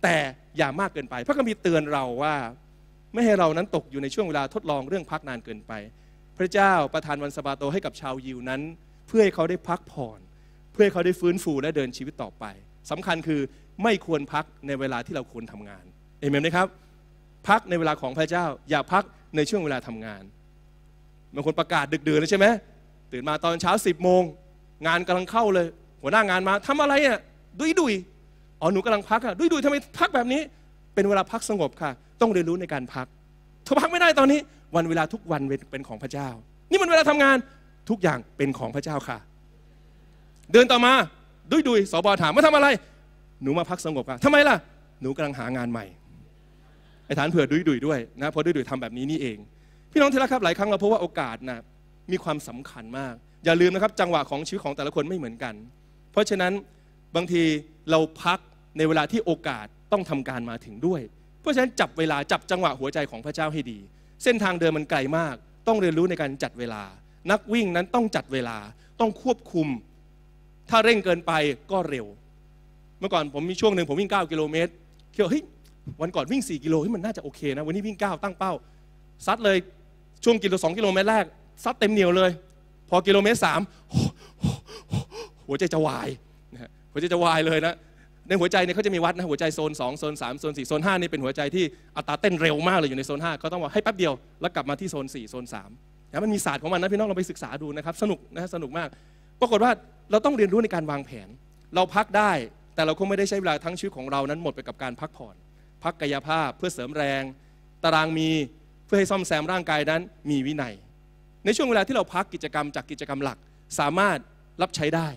แต่อย่ามากเกินไป พระคัมภีร์เตือนเราว่าไม่ให้เรานั้นตกอยู่ในช่วงเวลาทดลองเรื่องพักนานเกินไป พระเจ้าประทานวันสบาโตให้กับชาวยิวนั้น เพื่อให้เขาได้พักผ่อน เพื่อให้เขาได้ฟื้นฟูและเดินชีวิตต่อไปสำคัญคือไม่ควรพักในเวลาที่เราควรทำงานเอเมนไหมครับ พักในเวลาของพระเจ้า อย่าพักในช่วงเวลาทำงานบางคนประกาศดึกดื่นใช่ไหมตื่นมาตอนเช้าสิบโมง งานกำลังเข้าเลย หัวหน้างานมาทำอะไรอะดุยดุยอ๋อหนูกำลังพักอะดุยดุยทำไมพักแบบนี้ เป็นเวลาพักสงบค่ะ ต้องเรียนรู้ในการพักเธอพักไม่ได้ตอนนี้ วันเวลาทุกวันเป็นของพระเจ้า นี่มันเวลาทำงาน ทุกอย่างเป็นของพระเจ้าค่ะ เดินต่อมาดุยดุยสบอถามมาทำอะไร หนูมาพักสงบค่ะทำไมล่ะ หนูกำลังหางานใหม่ไอ้ฐานเผื่อดุยดุยด้วยนะเพราะดุยดุยทำแบบนี้นี่เอง พี่น้องที่รักครับหลายครั้งเราพบว่าโอกาสนะมีความสำคัญมาก อย่าลืมนะครับจังหวะของชีวิตของแต่ละคนไม่เหมือนกัน เพราะฉะนั้นบางทีเราพักในเวลาที่โอกาสต้องทำการมาถึงด้วย เพราะฉะนั้นจับเวลาจับจังหวะหัวใจของพระเจ้าให้ดี เส้นทางเดินมันไกลมาก ต้องเรียนรู้ในการจัดเวลา นักวิ่งนั้นต้องจัดเวลาต้องควบคุม ถ้าเร่งเกินไปก็เร็ว เมื่อก่อนผมมีช่วงหนึ่งผมวิ่ง 9 กิโลเมตรคิดว่าเฮ้ยวันก่อนวิ่ง 4 กิโลเฮ้ยมันน่าจะโอเคนะ วันนี้วิ่ง 9 ตั้งเป้า ซัดเลยช่วงกิโลสองกิโลเมตรแรก ซัดเต็มเหนียวเลย พอกิโลเมตรสามหัวใจจะวายนะหัวใจจะวายเลยนะในหัวใจเนี่ยเขาจะมีวัดนะหัวใจโซน2โซน3โซน4โซน5นี่เป็นหัวใจที่อัตราเต้นเร็วมากเลยอยู่ในโซน5ก็ต้องว่าให้แป๊บเดียวแล้วกลับมาที่โซน4โซน3 นะมันมีศาสตร์ของมันนะพี่น้องเราไปศึกษาดูนะครับ สนุกนะสนุกมาก ปรากฏว่าเราต้องเรียนรู้ในการวางแผน เราพักได้ แต่เราคงไม่ได้ใช้เวลาทั้งชีวิตของเรานั้นหมดไปกับการพักผ่อน พักกายภาพเพื่อเสริมแรง ตารางมีเพื่อให้ซ่อมแซมร่างกายนั้น มีวินัย ในช่วงเวลาที่เราพักกิจกรรมจากกิจกรรมหลักสามารถรับใช้ได้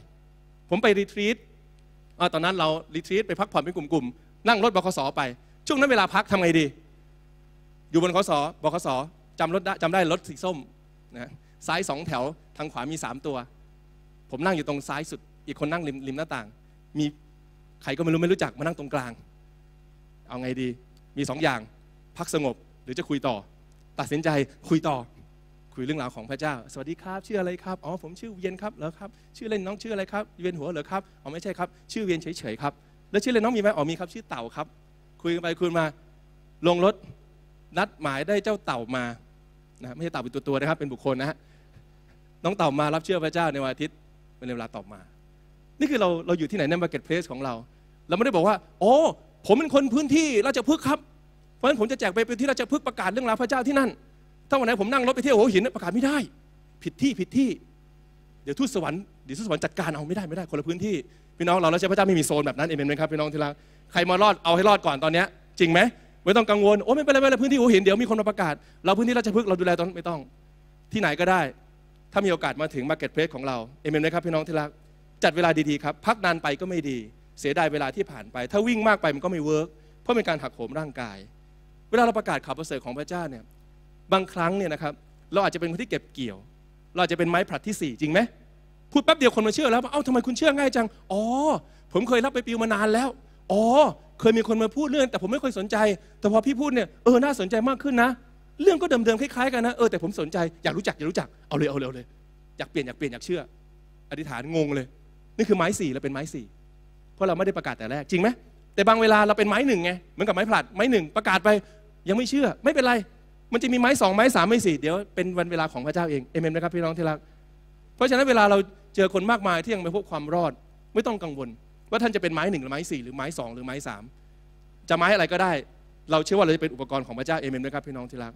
ผมไปรีทรีตตอนนั้นเรารีทรีตไปพักผ่อนเป็นกลุ่มๆนั่งรถบขสไป ช่วงนั้นเวลาพักทำไงดี อยู่บนขสบขสจำรถจำได้รถสีส้ม นะซ้ายสองแถวทางขวามีสามตัว ผมนั่งอยู่ตรงซ้ายสุด อีกคนนั่งริมริมหน้าต่าง มีใครก็ไม่รู้ไม่รู้จักมานั่งตรงกลาง เอาไงดีมีสองอย่าง พักสงบหรือจะคุยต่อ ตัดสินใจคุยต่อ คุยเรื่องราวของพระเจ้า สวัสดีครับ ชื่ออะไรครับอ๋อผมชื่อเวียนครับเหรอครับชื่อเล่นน้องชื่ออะไรครับเวียนหัวเหรอครับอ๋อไม่ใช่ครับ ชื่อเวียนเฉยๆครับแล้วชื่อเล่นน้องมีไหมอ๋อมีครับ ชื่อเต่าครับ คุยกันไปคุยมาลงรถนัดหมายได้เจ้าเต่ามา นะไม่ใช่เต่าเป็นตัวๆนะครับ เป็นบุคคลนะฮะน้องเต่ามารับเชื่อพระเจ้าในวันอาทิตย์เป็นเวลาต่อมา นี่คือเราเราอยู่ที่ไหนใน marketplace ของเรา เราไม่ได้บอกว่าโอ้ผมเป็นคนพื้นที่ราชพฤกษ์ครับ เพราะฉะนั้นผมจะแจกไปเป็นที่ราชพฤกษ์ประกาศเรื่องราวพระเจ้าที่นั่น ถ้าวันไหนผมนั่งรถไปเที่ยวหัวหินประกาศไม่ได้ ผิดที่ผิดที่ เดี๋ยวทูตสวรรค์เดี๋ยวทูตสวรรค์จัดการเอาไม่ได้ไม่ได้คนละพื้นที่พี่น้องเราแล้วใช่พระเจ้าไม่มีโซนแบบนั้นเอเมนไหมครับพี่น้องที่รักใครมารอดเอาให้รอดก่อนตอนเนี้ยจริงไหม ไม่ต้องกังวลโอ้ไม่เป็นไรไม่เป็นไรพื้นที่หัวหินเดี๋ยวมีคนมาประกาศ เราพื้นที่ราชพฤกษ์เราดูแลตอนไม่ต้อง ที่ไหนก็ได้ ถ้ามีโอกาสมาถึง marketplace ของเราเอเมนไหมครับพี่น้องที่รักจัดเวลาดีๆครับ พักนานไปก็ไม่ดี เสียดายเวลาที่ผ่านไป ถ้าวิ่งมากไปมันก็ไม่ work เพราะเป็นการหักโหมร่างกาย เวลาเราประกาศข่าวประเสริฐของพระเจ้าเนี่ยบางครั้งเนี่ยนะครับเราอาจจะเป็นคนที่เก็บเกี่ยว เราอาจจะเป็นไม้ผลัดที่สี่จริงไหมพูดแป๊บเดียวคนมาเชื่อแล้วว่าเอ้าทำไมคุณเชื่อง่ายจัง อ๋อ ผมเคยรับใบปลิวมานานแล้ว อ๋อ เคยมีคนมาพูดเรื่อง แต่ผมไม่ค่อยสนใจ แต่พอพี่พูดเนี่ยเออน่าสนใจมากขึ้นนะ เรื่องก็เดิมๆคล้ายๆกันนะเออแต่ผมสนใจอยากรู้จักอยากรู้จักเอาเลยเอาเลยเอาเลยอยากเปลี่ยนอยากเปลี่ยนอยากเชื่อ อธิษฐานงงเลย นี่คือไม้สี่เราเป็นไม้สี่เพราะเราไม่ได้ประกาศแต่แรกจริงไหมแต่บางเวลาเราเป็นไม้หนึ่งไงเหมือนกับไม้ผลัดไม้หนึ่งประกาศไปยังไม่เชื่อ ไม่เป็นไร มันจะมีไม้สองไม้สามไม้สี่เดี๋ยวเป็นวันเวลาของพระเจ้าเองเอเมนนะครับพี่น้องที่รักเพราะฉะนั้นเวลาเราเจอคนมากมายที่ยังไม่พบความรอด ไม่ต้องกังวล ว่าท่านจะเป็นไม้หนึ่งหรือไม้สี่หรือไม้สองหรือไม้สามจะไม้อะไรก็ได้ เราเชื่อว่าเราจะเป็นอุปกรณ์ของพระเจ้าเอเมนนะครับพี่น้องที่รัก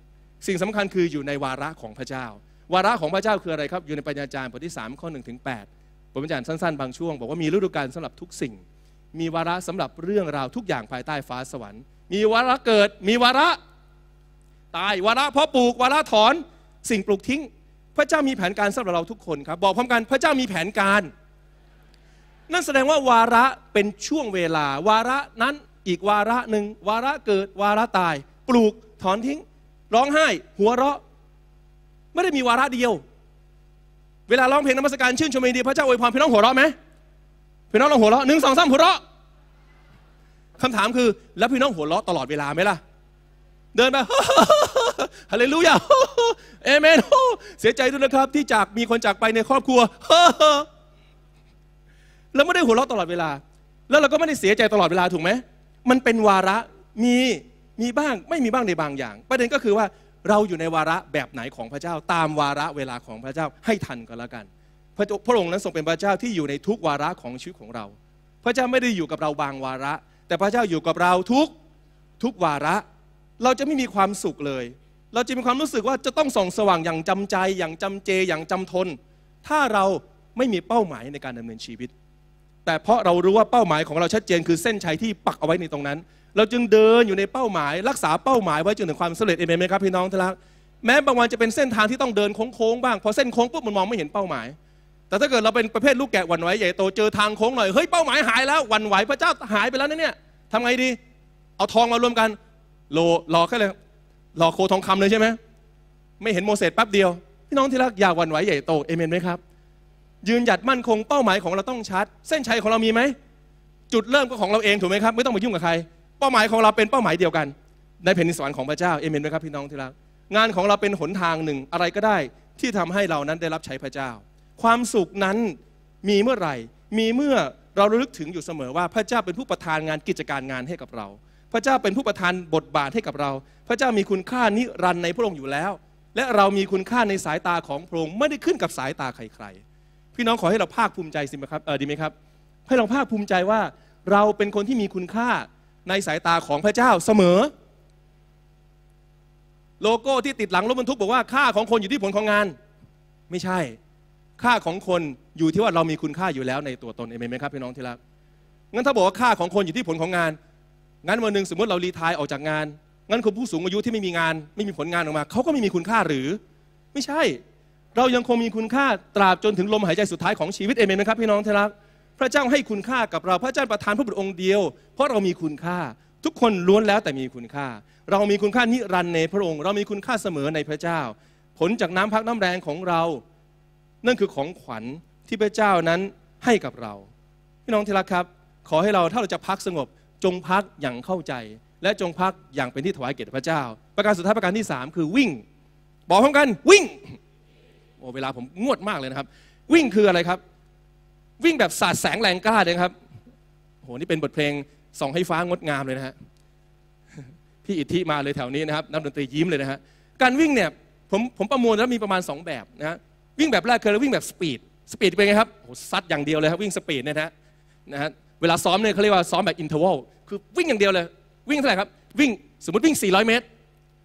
สิ่งสำคัญคืออยู่ในวาระของพระเจ้า วาระของพระเจ้าคืออะไรครับ อยู่ในปัญญาจารย์บทที่3ข้อ1ถึง8ผมจะอ่านสั้นๆบางช่วง บอกว่ามีฤดูกาลสำหรับทุกสิ่ง มีวาระสำหรับเรื่องราวทุกอย่างภายใต้ฟ้าสวรรค์ มีวาระเกิด มีวาระตายวาระเพาะปลูกวาระถอนสิ่งปลูกทิ้ง พระเจ้ามีแผนการสำหรับเราทุกคนครับ บอกพร้อมกันพระเจ้ามีแผนการ นั่นแสดงว่าวาระเป็นช่วงเวลา วาระนั้นอีกวาระหนึ่งวาระเกิดวาระตาย ปลูกถอนทิ้ง ร้องไห้ หัวเราะ ไม่ได้มีวาระเดียว เวลาร้องเพลงนมัสการชื่นชมยินดีพระเจ้าอวยพรพี่น้องหัวเราะไหมพี่น้องลองหัวเราะหนึ่งสองสามหัวเราะคำถามคือ แล้วพี่น้องหัวเราะตลอดเวลาไหมล่ะ เดินไปฮาเลลูยาเอเมนเสียใจด้วยนะครับที่จากมีคนจากไปในครอบครัว แล้วไม่ได้หัวเราะตลอดเวลา แล้วเราก็ไม่ได้เสียใจตลอดเวลาถูกไหมมันเป็นวาระมีมีบ้างไม่มีบ้างในบางอย่าง ประเด็นก็คือว่าเราอยู่ในวาระแบบไหนของพระเจ้า ตามวาระเวลาของพระเจ้าให้ทันก็แล้วกัน พระพระองค์นั้นทรงเป็นพระเจ้าที่อยู่ในทุกวาระของชีวิตของเรา พระเจ้าไม่ได้อยู่กับเราบางวาระ แต่พระเจ้าอยู่กับเราทุกทุกวาระ เราจะไม่มีความสุขเลย เราจะมีความรู้สึกว่าจะต้องส่องสว่างอย่างจำใจอย่างจำเจอย่างจำทน ถ้าเราไม่มีเป้าหมายในการดำเนินชีวิต แต่เพราะเรารู้ว่าเป้าหมายของเราชัดเจนคือเส้นชัยที่ปักเอาไว้ในตรงนั้น เราจึงเดินอยู่ในเป้าหมาย รักษาเป้าหมายไว้จนถึงความสำเร็จเอเมนไหมครับพี่น้องที่รักแม้บางวันจะเป็นเส้นทางที่ต้องเดินโค้งๆบ้างพอเส้นโค้งปุ๊บมันมองไม่เห็นเป้าหมาย แต่ถ้าเกิดเราเป็นประเภทลูกแกะหวันไหวใหญ่โตเจอทางโค้งหน่อยเฮ้ยเป้าหมายหายแล้ววันไหวพระเจ้าหายไปแล้วนะเนี่ยทำไงดี เอาทองมารวมกันโลรอแค่เลยรอโคทองคำเลยใช่ไหมไม่เห็นโมเสสแป๊บเดียว พี่น้องที่รักอย่าหวันไหวใหญ่โตเอเมนไหมครับ ยืนหยัดมั่นคงเป้าหมายของเราต้องชัด เส้นชัยของเรามีไหมจุดเริ่มก็ของเราเองถูกไหมครับ ไม่ต้องมายุ่งกับใคร เป้าหมายของเราเป็นเป้าหมายเดียวกัน ในแผ่นดินสวรรค์ของพระเจ้าเอเมนไหมครับพี่น้องที่รักงานของเราเป็นหนทางหนึ่งอะไรก็ได้ที่ทำให้เรานั้นได้รับใช้พระเจ้า ความสุขนั้นมีเมื่อไหร่ มีเมื่อเราระลึกถึงอยู่เสมอว่าพระเจ้าเป็นผู้ประทานงานกิจการงานให้กับเรา พระเจ้าเป็นผู้ประทานบทบาทให้กับเรา พระเจ้ามีคุณค่านิรันดร์ในพระองค์อยู่แล้ว และเรามีคุณค่าในสายตาของพระองค์ไม่ได้ขึ้นกับสายตาใครๆ พี่น้องขอให้เราภาคภูมิใจสิครับเออดีไหมครับ ให้เราภาคภูมิใจว่าเราเป็นคนที่มีคุณค่าในสายตาของพระเจ้าเสมอ โลโก้ที่ติดหลังรถบรรทุกบอกว่าค่าของคนอยู่ที่ผลของงาน ไม่ใช่ ค่าของคนอยู่ที่ว่าเรามีคุณค่าอยู่แล้วในตัวตนเอเมนไหมครับพี่น้องที่รักงั้นถ้าบอกว่าค่าของคนอยู่ที่ผลของงาน งั้นวันหนึ่งสมมติเรารีทายออกจากงานงั้นคนผู้สูงอายุที่ไม่มีงาน ไม่มีผลงานออกมาเขาก็ไม่มีคุณค่าหรือ ไม่ใช่ เรายังคงมีคุณค่าตราบจนถึงลมหายใจสุดท้ายของชีวิตเอเมนไหมครับพี่น้องที่รักพระเจ้าให้คุณค่ากับเราพระเจ้าประทานพระบุตรองค์เดียว เพราะเรามีคุณค่า ทุกคนล้วนแล้วแต่มีคุณค่า เรามีคุณค่านิรันดร์ในพระองค์ เรามีคุณค่าเสมอในพระเจ้า ผลจากน้ำพักน้ำแรงของเรา นั่นคือของขวัญที่พระเจ้านั้นให้กับเรา พี่น้องที่รักครับ ขอให้เราถ้าเราจะพักสงบ จงพักอย่างเข้าใจ และจงพักอย่างเป็นที่ถวายเกียรติพระเจ้า ประการสุดท้ายประการที่ 3 คือวิ่ง บอกพร้อมกันวิ่ง โอ้เวลาผมงวดมากเลยนะครับ วิ่งคืออะไรครับ วิ่งแบบสาดแสงแรงกล้าเลยครับโหนี่เป็นบทเพลงส่องให้ฟ้างดงามเลยนะฮะพี่อิทธิมาเลยแถวนี้นะครับนักดนตรียิ้มเลยนะฮะการวิ่งเนี่ยผมผมประมวลแล้วมีประมาณ 2 แบบนะฮะวิ่งแบบแรกคือวิ่งแบบ speed speed เป็นไงครับโหซัดอย่างเดียวเลยครับวิ่ง speed เนี่ยนะนะฮะเวลาซ้อมเนี่ยเขาเรียกว่าซ้อมแบบ interval คือวิ่งอย่างเดียวเลย วิ่งเท่าไหร่ครับ วิ่งสมมติวิ่ง 400 เมตร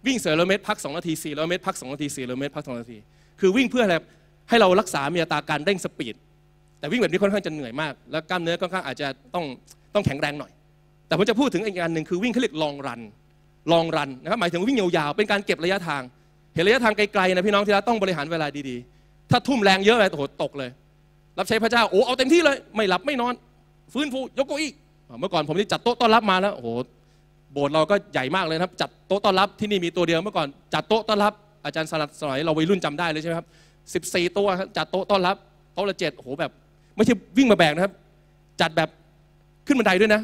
วิ่ง400เมตรพัก 2 นาที 400 เมตรพัก 2 นาที 400 เมตรพัก 2 นาที คือวิ่งเพื่ออะไรให้เรารักษามีอัตราการเร่ง speed แต่วิ่งแบบนี้ค่อนข้างจะเหนื่อยมาก แล้วกล้ามเนื้อค่อนข้างอาจจะต้องต้องแข็งแรงหน่อย แต่ผมจะพูดถึงอีกอันหนึ่งคือวิ่งเขาเรียกลองรันลองรันนะครับหมายถึงวิ่งยาวๆเป็นการเก็บระยะทาง เห็นระยะทางไกลๆนะพี่น้องที่เราต้องบริหารเวลาดีๆ ถ้าทุ่มแรงเยอะไปโอ้โหตกเลย รับใช้พระเจ้าโอ้เอาเต็มที่เลย ไม่หลับไม่นอน ฟื้นฟูยกเก้าอี้เมื่อก่อนผมที่จัดโต๊ะต้อนรับมาแล้วโอ้โหโบสถ์เราก็ใหญ่มากเลยครับจัดโต๊ะต้อนรับที่นี่มีตัวเดียวเมื่อก่อนจัดโต๊ะต้อนรับ อาจารย์สลัดสมัยเราวัยรุ่นจำได้เลยใช่ไหมครับสิบสี่ตัวจัดโต๊ะต้อนรับโต๊ะละเจ็ดโอ้โหแบบ ไม่ใช่วิ่งมาแบกนะครับ จัดแบบขึ้นบันไดด้วยนะ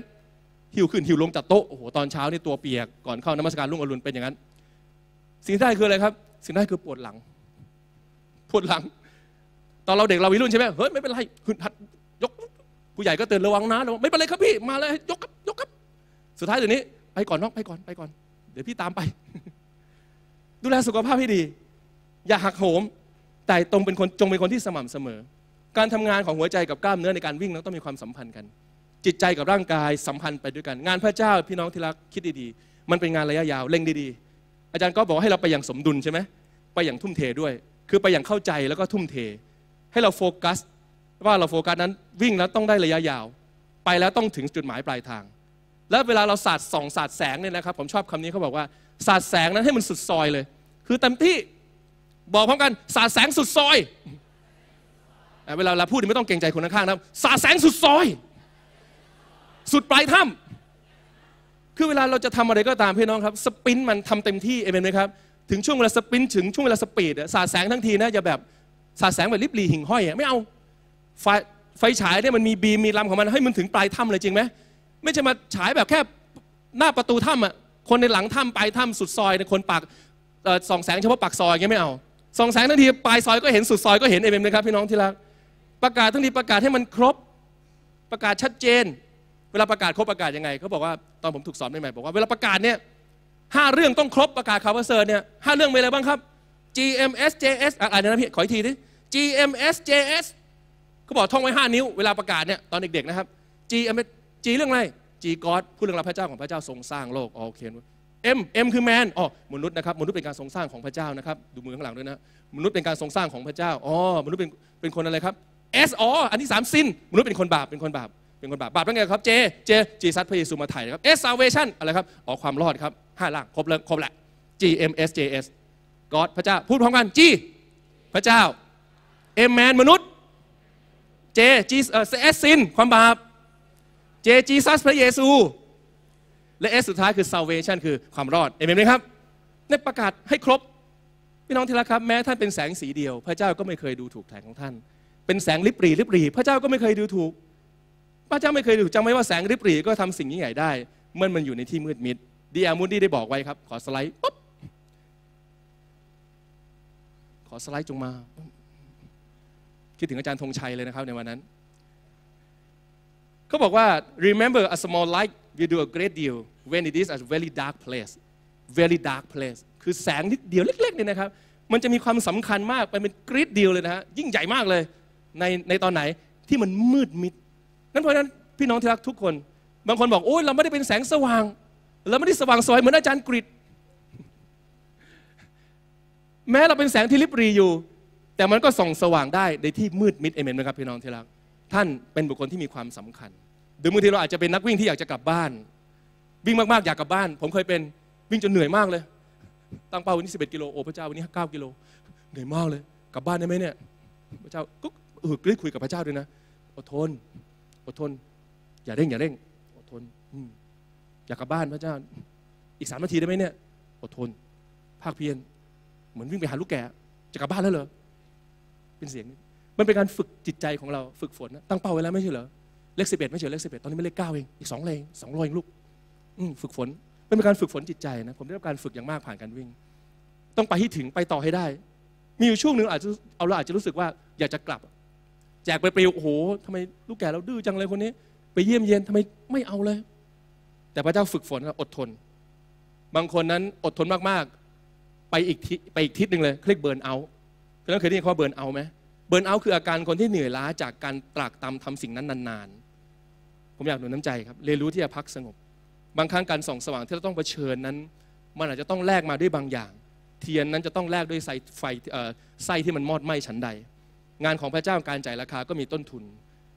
หิวขึ้นหิวลงจัดโต๊ะโอ้โหตอนเช้านี่ตัวเปียกก่อนเข้านมัสการรุ่งอรุณเป็นอย่างนั้น สิ่งที่ได้คืออะไรครับ สิ่งที่ได้คือปวดหลัง ปวดหลัง ตอนเราเด็กเราวัยรุ่นใช่ไหมเฮ้ยไม่เป็นไรขึ้นหัดยกผู้ใหญ่ก็เตือนระวังนะระวังไม่เป็นไรครับพี่มาเลยยกครับยกครับ สุดท้ายเดี๋ยวนี้ไปก่อนน้องไปก่อนไปก่อน เดี๋ยวพี่ตามไป ดูแลสุขภาพให้ดี อย่าหักโหม แต่ตรงเป็นคนจงเป็นคนที่สม่ำเสมอ การทำงานของหัวใจกับกล้ามเนื้อในการวิ่งนั้นต้องมีความสัมพันธ์กัน จิตใจกับร่างกายสัมพันธ์ไปด้วยกัน งานพระเจ้าพี่น้องที่รักคิดดีๆ มันเป็นงานระยะยาวเล็งดีๆ อาจารย์ก็บอกให้เราไปอย่างสมดุลใช่ไหมไปอย่างทุ่มเทด้วย คือไปอย่างเข้าใจแล้วก็ทุ่มเท ให้เราโฟกัส ว่าเราโฟกัสนั้นวิ่งแล้วต้องได้ระยะยาว ไปแล้วต้องถึงจุดหมายปลายทาง แล้วเวลาเราสาดส่องสาดแสงเนี่ยนะครับ ผมชอบคำนี้เขาบอกว่า สาดแสงนั้นให้มันสุดซอยเลย คือเต็มที่บอกพร้อมกันสาดแสงสุดซอยเวลาเราพูดไม่ต้องเกรงใจคนข้างๆนะสาดแสงสุดซอย สุดปลายถ้ำคือเวลาเราจะทำอะไรก็ตามพี่น้องครับ สปินมันทำเต็มที่เอเมนไหมครับถึงช่วงเวลาสปินถึงช่วงเวลาสปีดสาดแสงทั้งทีนะอย่าแบบสาดแสงแบบลิบลีหิ่งห้อยอะไม่เอาไฟไฟฉายเนี่ยมันมีบีมมีลำของมันให้มันถึงปลายถ้ำเลยจริงไหมไม่ใช่มาฉายแบบแค่หน้าประตูถ้ำอะ คนในหลังถ้ำปลายถ้ำสุดซอยในคนปากส่องแสงเฉพาะปากซอยอย่างเงี้ยไม่เอาส่องแสงทั้งทีปลายซอยก็เห็นสุดซอยก็เห็นเอเมนนะครับพี่น้องที่รักประกาศทั้งทีประกาศให้มันครบประกาศชัดเจน เวลาประกาศครบประกาศยังไงเขาบอกว่าตอนผมถูกสอนใหม่ๆบอกว่าเวลาประกาศเนี่ยห้าเรื่องต้องครบประกาศข่าวประเสริฐเนี่ยห้าเรื่องมีอะไรบ้างครับ GMS JS อะอ่านนะพี่ขออีกทีดิ GMS JS เขาบอกท่องไว้ 5 นิ้วเวลาประกาศเนี่ยตอนเด็กๆนะครับ GMS G เรื่องอะไร G God พูดเรื่องรับพระเจ้าของพระเจ้าทรงสร้างโลกโอ๋อโอเค M M คือ man อ๋อมนุษย์นะครับมนุษย์เป็นการทรงสร้างของพระเจ้านะครับดูมือข้างหลังด้วยนะมนุษย์เป็นการทรงสร้างของพระเจ้าอ๋อมนุษย์เป็นเป็นคนอะไรครับ S อ๋ออันที่สาม sin มนุษย์เป็นคนบาปเป็นคนบาปเป็นคนบาปบาปเป็นไงครับ J J จีซัสพระเยซูมาไถ่ครับ S salvation อะไรครับอ๋อความรอดครับห้าล่างครบแล้วครบแหละ G M S J S God พระเจ้าพูดพร้อมกัน G พระเจ้า M man มนุษย์ J G เอ่อ S sin ความบาป J Jesus พระเยซู และ S สุดท้ายคือ salvation คือความรอดเอเมนไหมครับในประกาศให้ครบพี่น้องที่รักครับแม้ท่านเป็นแสงสีเดียว พระเจ้าก็ไม่เคยดูถูกแสงของท่าน เป็นแสงริบหรี่ริบหรี่พระเจ้าก็ไม่เคยดูถูก พระเจ้าไม่เคยดูถูกจำไว้ว่าแสงริบหรี่ก็ทำสิ่งยิ่งใหญ่ได้ เมื่อมันอยู่ในที่มืดมิดดีอามูดี้ได้บอกไว้ครับ ขอสไลด์ปุ๊บขอสไลด์จงมา คิดถึงอาจารย์ธงชัยเลยนะครับในวันนั้น เขาบอกว่า remember a small light will do a great deal when it is a very dark place very dark place คือแสงนิดเดียวเล็กๆเนี่ยนะครับ มันจะมีความสำคัญมากไปเป็นกรีดเดียวเลยนะฮะยิ่งใหญ่มากเลยในในตอนไหนที่มันมืดมิดนั้นเพราะนั้นพี่น้องที่รักทุกคน บางคนบอกโอ้ยเราไม่ได้เป็นแสงสว่าง เราไม่ได้สว่างสวยเหมือนอาจารย์กริดแม้เราเป็นแสงที่ลิบรีอยู่ แต่มันก็ส่องสว่างได้ในที่มืดมิดเอเมนไหมครับพี่น้องที่รัก ท่านเป็นบุคคลที่มีความสำคัญ หรือบางทีเราอาจจะเป็นนักวิ่งที่อยากจะกลับบ้าน วิ่งมากๆอยากกลับบ้าน ผมเคยเป็นวิ่งจนเหนื่อยมากเลย ตั้งเป้าวันนี้ 11 กิโลโอ้พระเจ้าวันนี้ 9 กิโลเหนื่อยมากเลย กลับบ้านได้ไหมเนี่ยพระเจ้าก็เออได้คุยกับพระเจ้าด้วยนะอดทนอดทน อย่าเร่งอย่าเร่งอดทนอยากกลับบ้านพระเจ้า อีกสามนาทีได้ไหมเนี่ยอดทน ภาคเพียรเหมือนวิ่งไปหาลูกแกจะกลับบ้านแล้วเหรอเป็นเสียง มันเป็นการฝึกจิตใจของเราฝึกฝนนะตั้งเป้าไว้แล้วไม่ใช่เหรอเลขสิบเอ็ดไม่ใช่เลขสิบเอ็ดตอนนี้ไม่เลขเก้าเองอีกสองเลงสองโลเองลูกฝึกฝนมันเป็นการฝึกฝนจิตใจนะผมได้รับการฝึกอย่างมากผ่านการวิ่ง ต้องไปให้ถึงไปต่อให้ได้ มีอยู่ช่วงหนึ่งอาจจะเอาเราอาจจะรู้สึกว่าอยากจะกลับ แจกไปปลิวโอ้โหทำไมลูกแก่เราดื้อจังเลยคนนี้ ไปเยี่ยมเยียนทำไมไม่เอาเลย แต่พระเจ้าฝึกฝนครับอดทน บางคนนั้นอดทนมากๆ ไปอีกทิไปอีกทิศหนึ่งเลยเรียกเบิร์นเอาท์เพื่อนเคยได้ยินคำว่าเบิร์นเอาท์ไหม เบิร์นเอาท์คืออาการคนที่เหนื่อยล้าจากการตรากตำทำสิ่งนั้นนานๆ ผมอยากหนุนน้ำใจครับ เรียนรู้ที่จะพักสงบ บางครั้งการส่องสว่างที่เราต้องเผชิญนั้น มันอาจจะต้องแลกมาด้วยบางอย่าง เทียนนั้นจะต้องแลกด้วยไฟไฟไส้ที่มันมอดไหม้ฉันใด งานของพระเจ้าการจ่ายราคาก็มีต้นทุน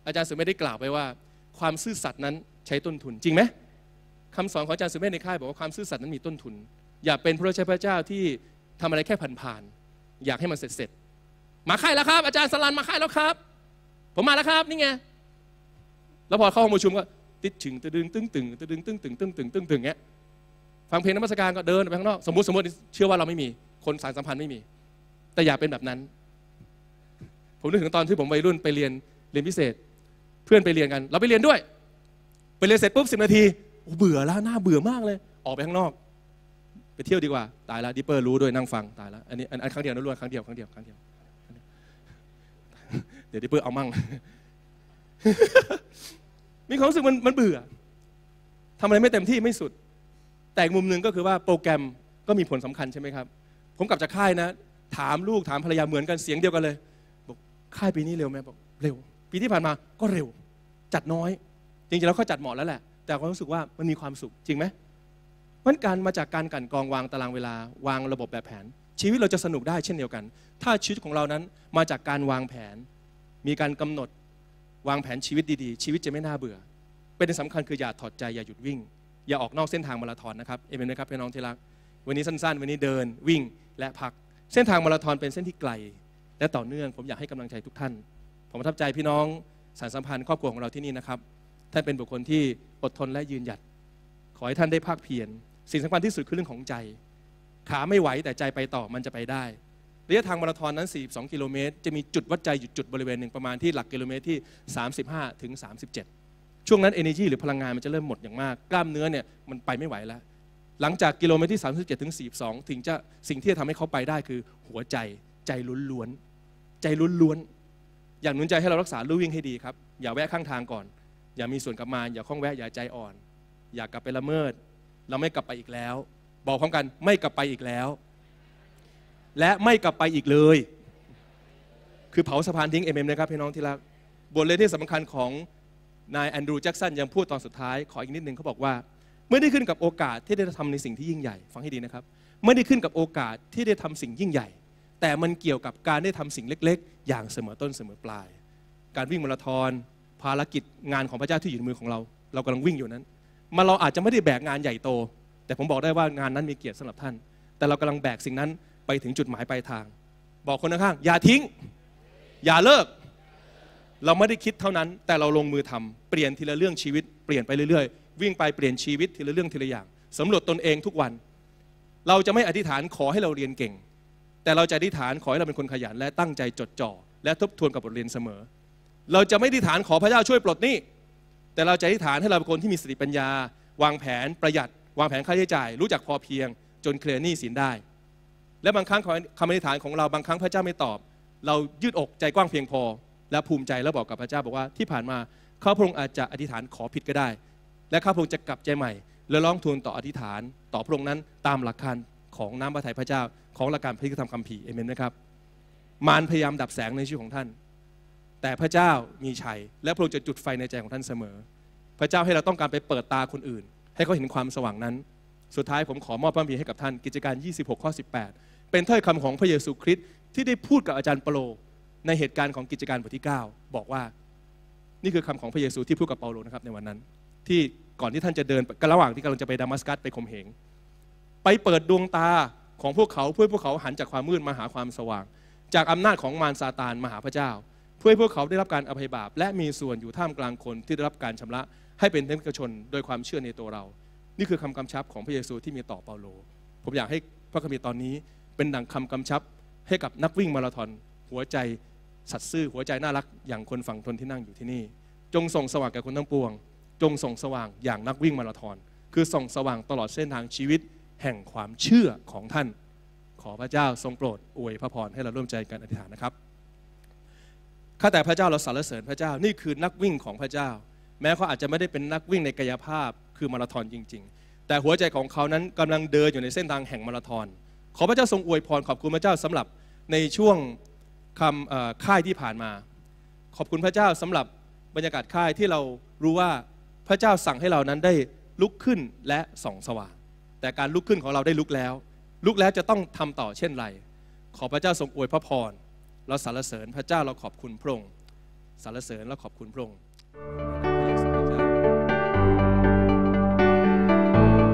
อาจารย์สุเมธได้กล่าวไปว่า ความซื่อสัตย์นั้นใช้ต้นทุนจริงไหมคำสอนของอาจารย์สุเมธในค่ายบอกว่าความซื่อสัตย์นั้นมีต้นทุน อย่าเป็นพระเจ้าพระเจ้าที่ทำอะไรแค่ผ่านๆอยากให้มันเสร็จเสร็จๆ มาค่ายแล้วครับ อาจารย์สลันมาค่ายแล้วครับ ผมมาแล้วครับนี่ไงแล้วพอเข้าห้องประชุมก็ติดถึงตะดึงตึ้งตึงตะดึงตึ้งตึงตึงตึงตึ้งตึงเงี้ยฟังเพลงนมัสการก็เดินไปข้างนอกสมมติสมมติเชื่อว่าเราไม่มี คนสารสัมพันธ์ไม่มี แต่อย่าเป็นแบบนั้น ผมนึกถึงตอนที่ผมวัยรุ่นไปเรียนเรียนพิเศษ เพื่อนไปเรียนกัน เราไปเรียนด้วย ไปเรียนเสร็จปุ๊บสิบนาทีเบื่อแล้วหน้าเบื่อมากเลย ออกไปข้างนอก ไปเที่ยวดีกว่าตายแล้วดิเปอร์รู้ด้วยนั่งฟังตายแล้วอันนี้อันครั้งเดียวนะล้วนครั้งเดียวครั้งเดียวครั้งเดียว เดี๋ยวดิปเปอร์เอามั่ง มีความรู้สึกมันมันเบื่อทำอะไรไม่เต็มที่ไม่สุด แต่มุมหนึ่งก็คือว่าโปรแกรมก็มีผลสำคัญใช่ไหมครับ ผมกลับจากค่ายนะ ถามลูกถามภรรยาเหมือนกันเสียงเดียวกันเลยบอกค่ายปีนี้เร็วไหมบอกเร็ว ปีที่ผ่านมาก็เร็ว จัดน้อย จริงๆแล้วเขาจัดเหมาะแล้วแหละ แต่ความรู้สึกว่ามันมีความสุขจริงไหมมันการมาจากการกลั่นกรองวางตารางเวลา วางระบบแบบแผน ชีวิตเราจะสนุกได้เช่นเดียวกัน ถ้าชีวิตของเรานั้นมาจากการวางแผน มีการกำหนดวางแผนชีวิตดีๆ ชีวิตจะไม่น่าเบื่อ เป็นที่สำคัญคืออย่าถอดใจอย่าหยุดวิ่ง อย่าออกนอกเส้นทางมาราธอนนะครับเอเมนไหมครับพี่น้องที่รักวันนี้สั้นๆ วันนี้เดินวิ่งและพัก เส้นทางมาราธอนเป็นเส้นที่ไกล และต่อเนื่องผมอยากให้กำลังใจทุกท่าน ผมประทับใจพี่น้องสารสัมพันธ์ครอบครัวของเราที่นี่นะครับท่านเป็นบุคคลที่อดทนและยืนหยัด ขอให้ท่านได้ภาคเพียรสิ่งสำคัญที่สุดคือเรื่องของใจ ขาไม่ไหวแต่ใจไปต่อมันจะไปได้ระยะทางมาราธอนนั้น 42 กิโลเมตร จะมีจุดวัดใจอยู่จุดบริเวณหนึ่งประมาณที่หลักกิโลเมตรที่ 35 ถึง 37 ช่วงนั้น energy หรือพลังงานมันจะเริ่มหมดอย่างมาก กล้ามเนื้อเนี่ยมันไปไม่ไหวแล้ว หลังจากกิโลเมตรที่ 37 ถึง 42 ถึงจะสิ่งที่จะทำให้เขาไปได้คือหัวใจใจล้วนๆ ใจล้วนๆ อย่างหนุนใจให้เรารักษาลู่วิ่งให้ดีครับ อย่าแวะข้างทางก่อน อย่ามีส่วนกับมารอย่าข้องแวะอย่าใจอ่อน อย่ากลับไปละเมิด เราไม่กลับไปอีกแล้ว บอกพร้อมกันไม่กลับไปอีกแล้ว และไม่กลับไปอีกเลย คือเผาสะพานทิ้งเอ็มเอ็มนะครับพี่น้องที่รักบทเรียนที่สำคัญของนายแอนดรูว์แจ็กสันยังพูดตอนสุดท้าย ขออีกนิดนึงเขาบอกว่าเมื่อได้ขึ้นกับโอกาสที่ได้ทำในสิ่งที่ยิ่งใหญ่ ฟังให้ดีนะครับ ไม่ได้ขึ้นกับโอกาสที่ได้ทำสิ่งยิ่งใหญ่ แต่มันเกี่ยวกับการได้ทำสิ่งเล็ก ๆ อย่างเสมอต้นเสมอปลาย การวิ่งมาราธอนภารกิจงานของพระเจ้าที่อยู่ในมือของเรา เรากำลังวิ่งอยู่นั้นมันเราอาจจะไม่ได้แบกงานใหญ่โต แต่ผมบอกได้ว่างานนั้นมีเกียรติสำหรับท่าน แต่เรากำลังแบกสิ่งนั้นไปถึงจุดหมายปลายทาง บอกคนข้างๆอย่าทิ้ง อย่าเลิก เราไม่ได้คิดเท่านั้น แต่เราลงมือทำเปลี่ยนทีละเรื่องชีวิตเปลี่ยนไปเรื่อยๆ วิ่งไปเปลี่ยนชีวิตทีละเรื่องทีละอย่างสำรวจตนเองทุกวัน เราจะไม่อธิษฐานขอให้เราเรียนเก่ง แต่เราจะอธิษฐานขอให้เราเป็นคนขยันและตั้งใจจดจ่อและทบทวนกับบทเรียนเสมอ เราจะไม่อธิษฐานขอพระเจ้าช่วยปลดหนี้แต่เราจะอธิษฐานให้เราเป็นคนที่มีสติปัญญา วางแผนประหยัด วางแผนค่าใช้จ่าย รู้จักพอเพียง จนเคลียร์หนี้สินได้ และบางครั้งคำอธิษฐานของเราบางครั้งพระเจ้าไม่ตอบ เรายืดอกใจกว้างเพียงพอ และภูมิใจแล้วบอกกับพระเจ้าบอกว่าที่ผ่านมาข้าพระองค์อาจจะอธิษฐานขอผิดก็ได้ และข้าพระองค์จะกลับใจใหม่ และร้องทูลต่ออธิษฐาน ต่อพระองค์นั้นตามหลักการของน้ำพระทัยพระเจ้า ของหลักการพระคิดธรรมคัมภีร์เอเมนนะครับ มารพยายามดับแสงในชีวิตของท่าน แต่พระเจ้ามีชัย และพระองค์จะจุดไฟในใจของท่านเสมอ พระเจ้าให้เราต้องการไปเปิดตาคนอื่น ให้เขาเห็นความสว่างนั้น สุดท้ายผมขอมอบพระบีให้กับท่านกิจการ 26 ข้อ 18 เป็นถ้อยคำของพระเยซูคริสต์ที่ได้พูดกับอาจารย์เปโลในเหตุการณ์ของกิจการบทที่ 9 บอกว่า นี่คือคำของพระเยซูที่พูดกับเปาโลนะครับในวันนั้น ที่ก่อนที่ท่านจะเดินระหว่างที่กำลังจะไปดามัสกัสไปข่มเหงไปเปิดดวงตาของพวกเขาเพื่อพวกเขาหันจากความมืดมาหาความสว่าง จากอำนาจของมารซาตานมาหาพระเจ้า เพื่อให้พวกเขาได้รับการอภัยบาป และมีส่วนอยู่ท่ามกลางคนที่ได้รับการชำระ ให้เป็นธรรมิกชนโดยความเชื่อในตัวเรา นี่คือคำกำชับของพระเยซูที่มีต่อเปาโล ผมอยากให้พระคัมภีร์ตอนนี้เป็นดังคำกำชับให้กับนักวิ่งมาราธอนหัวใจสัตย์ซื่อหัวใจน่ารักอย่างคนฝั่งธนที่นั่งอยู่ที่นี่ จงส่งสว่างแก่คนทั้งปวง จงส่งสว่างอย่างนักวิ่งมาราธอนคือส่องสว่างตลอดเส้นทางชีวิตแห่งความเชื่อของท่าน ขอพระเจ้าทรงโปรดอวยพระพรให้เราร่วมใจกันอธิษฐานนะครับข้าแต่พระเจ้าเราสรรเสริญพระเจ้านี่คือนักวิ่งของพระเจ้า แม้เขาอาจจะไม่ได้เป็นนักวิ่งในกายภาพคือมาราธอนจริง ๆ แต่หัวใจของเขานั้นกำลังเดินอยู่ในเส้นทางแห่งมาราธอนขอพระเจ้าทรงอวยพรขอบคุณพระเจ้าสำหรับในช่วงคำค่ายที่ผ่านมา ขอบคุณพระเจ้าสำหรับบรรยากาศค่ายที่เรารู้ว่าพระเจ้าสั่งให้เรานั้นได้ลุกขึ้นและส่องสว่าง แต่การลุกขึ้นของเราได้ลุกแล้ว ลุกแล้วจะต้องทำต่อเช่นไร ขอพระเจ้าทรงอวยพระพร เราสรรเสริญพระเจ้าเราขอบคุณพระองค์สรรเสริญและขอบคุณพระองค์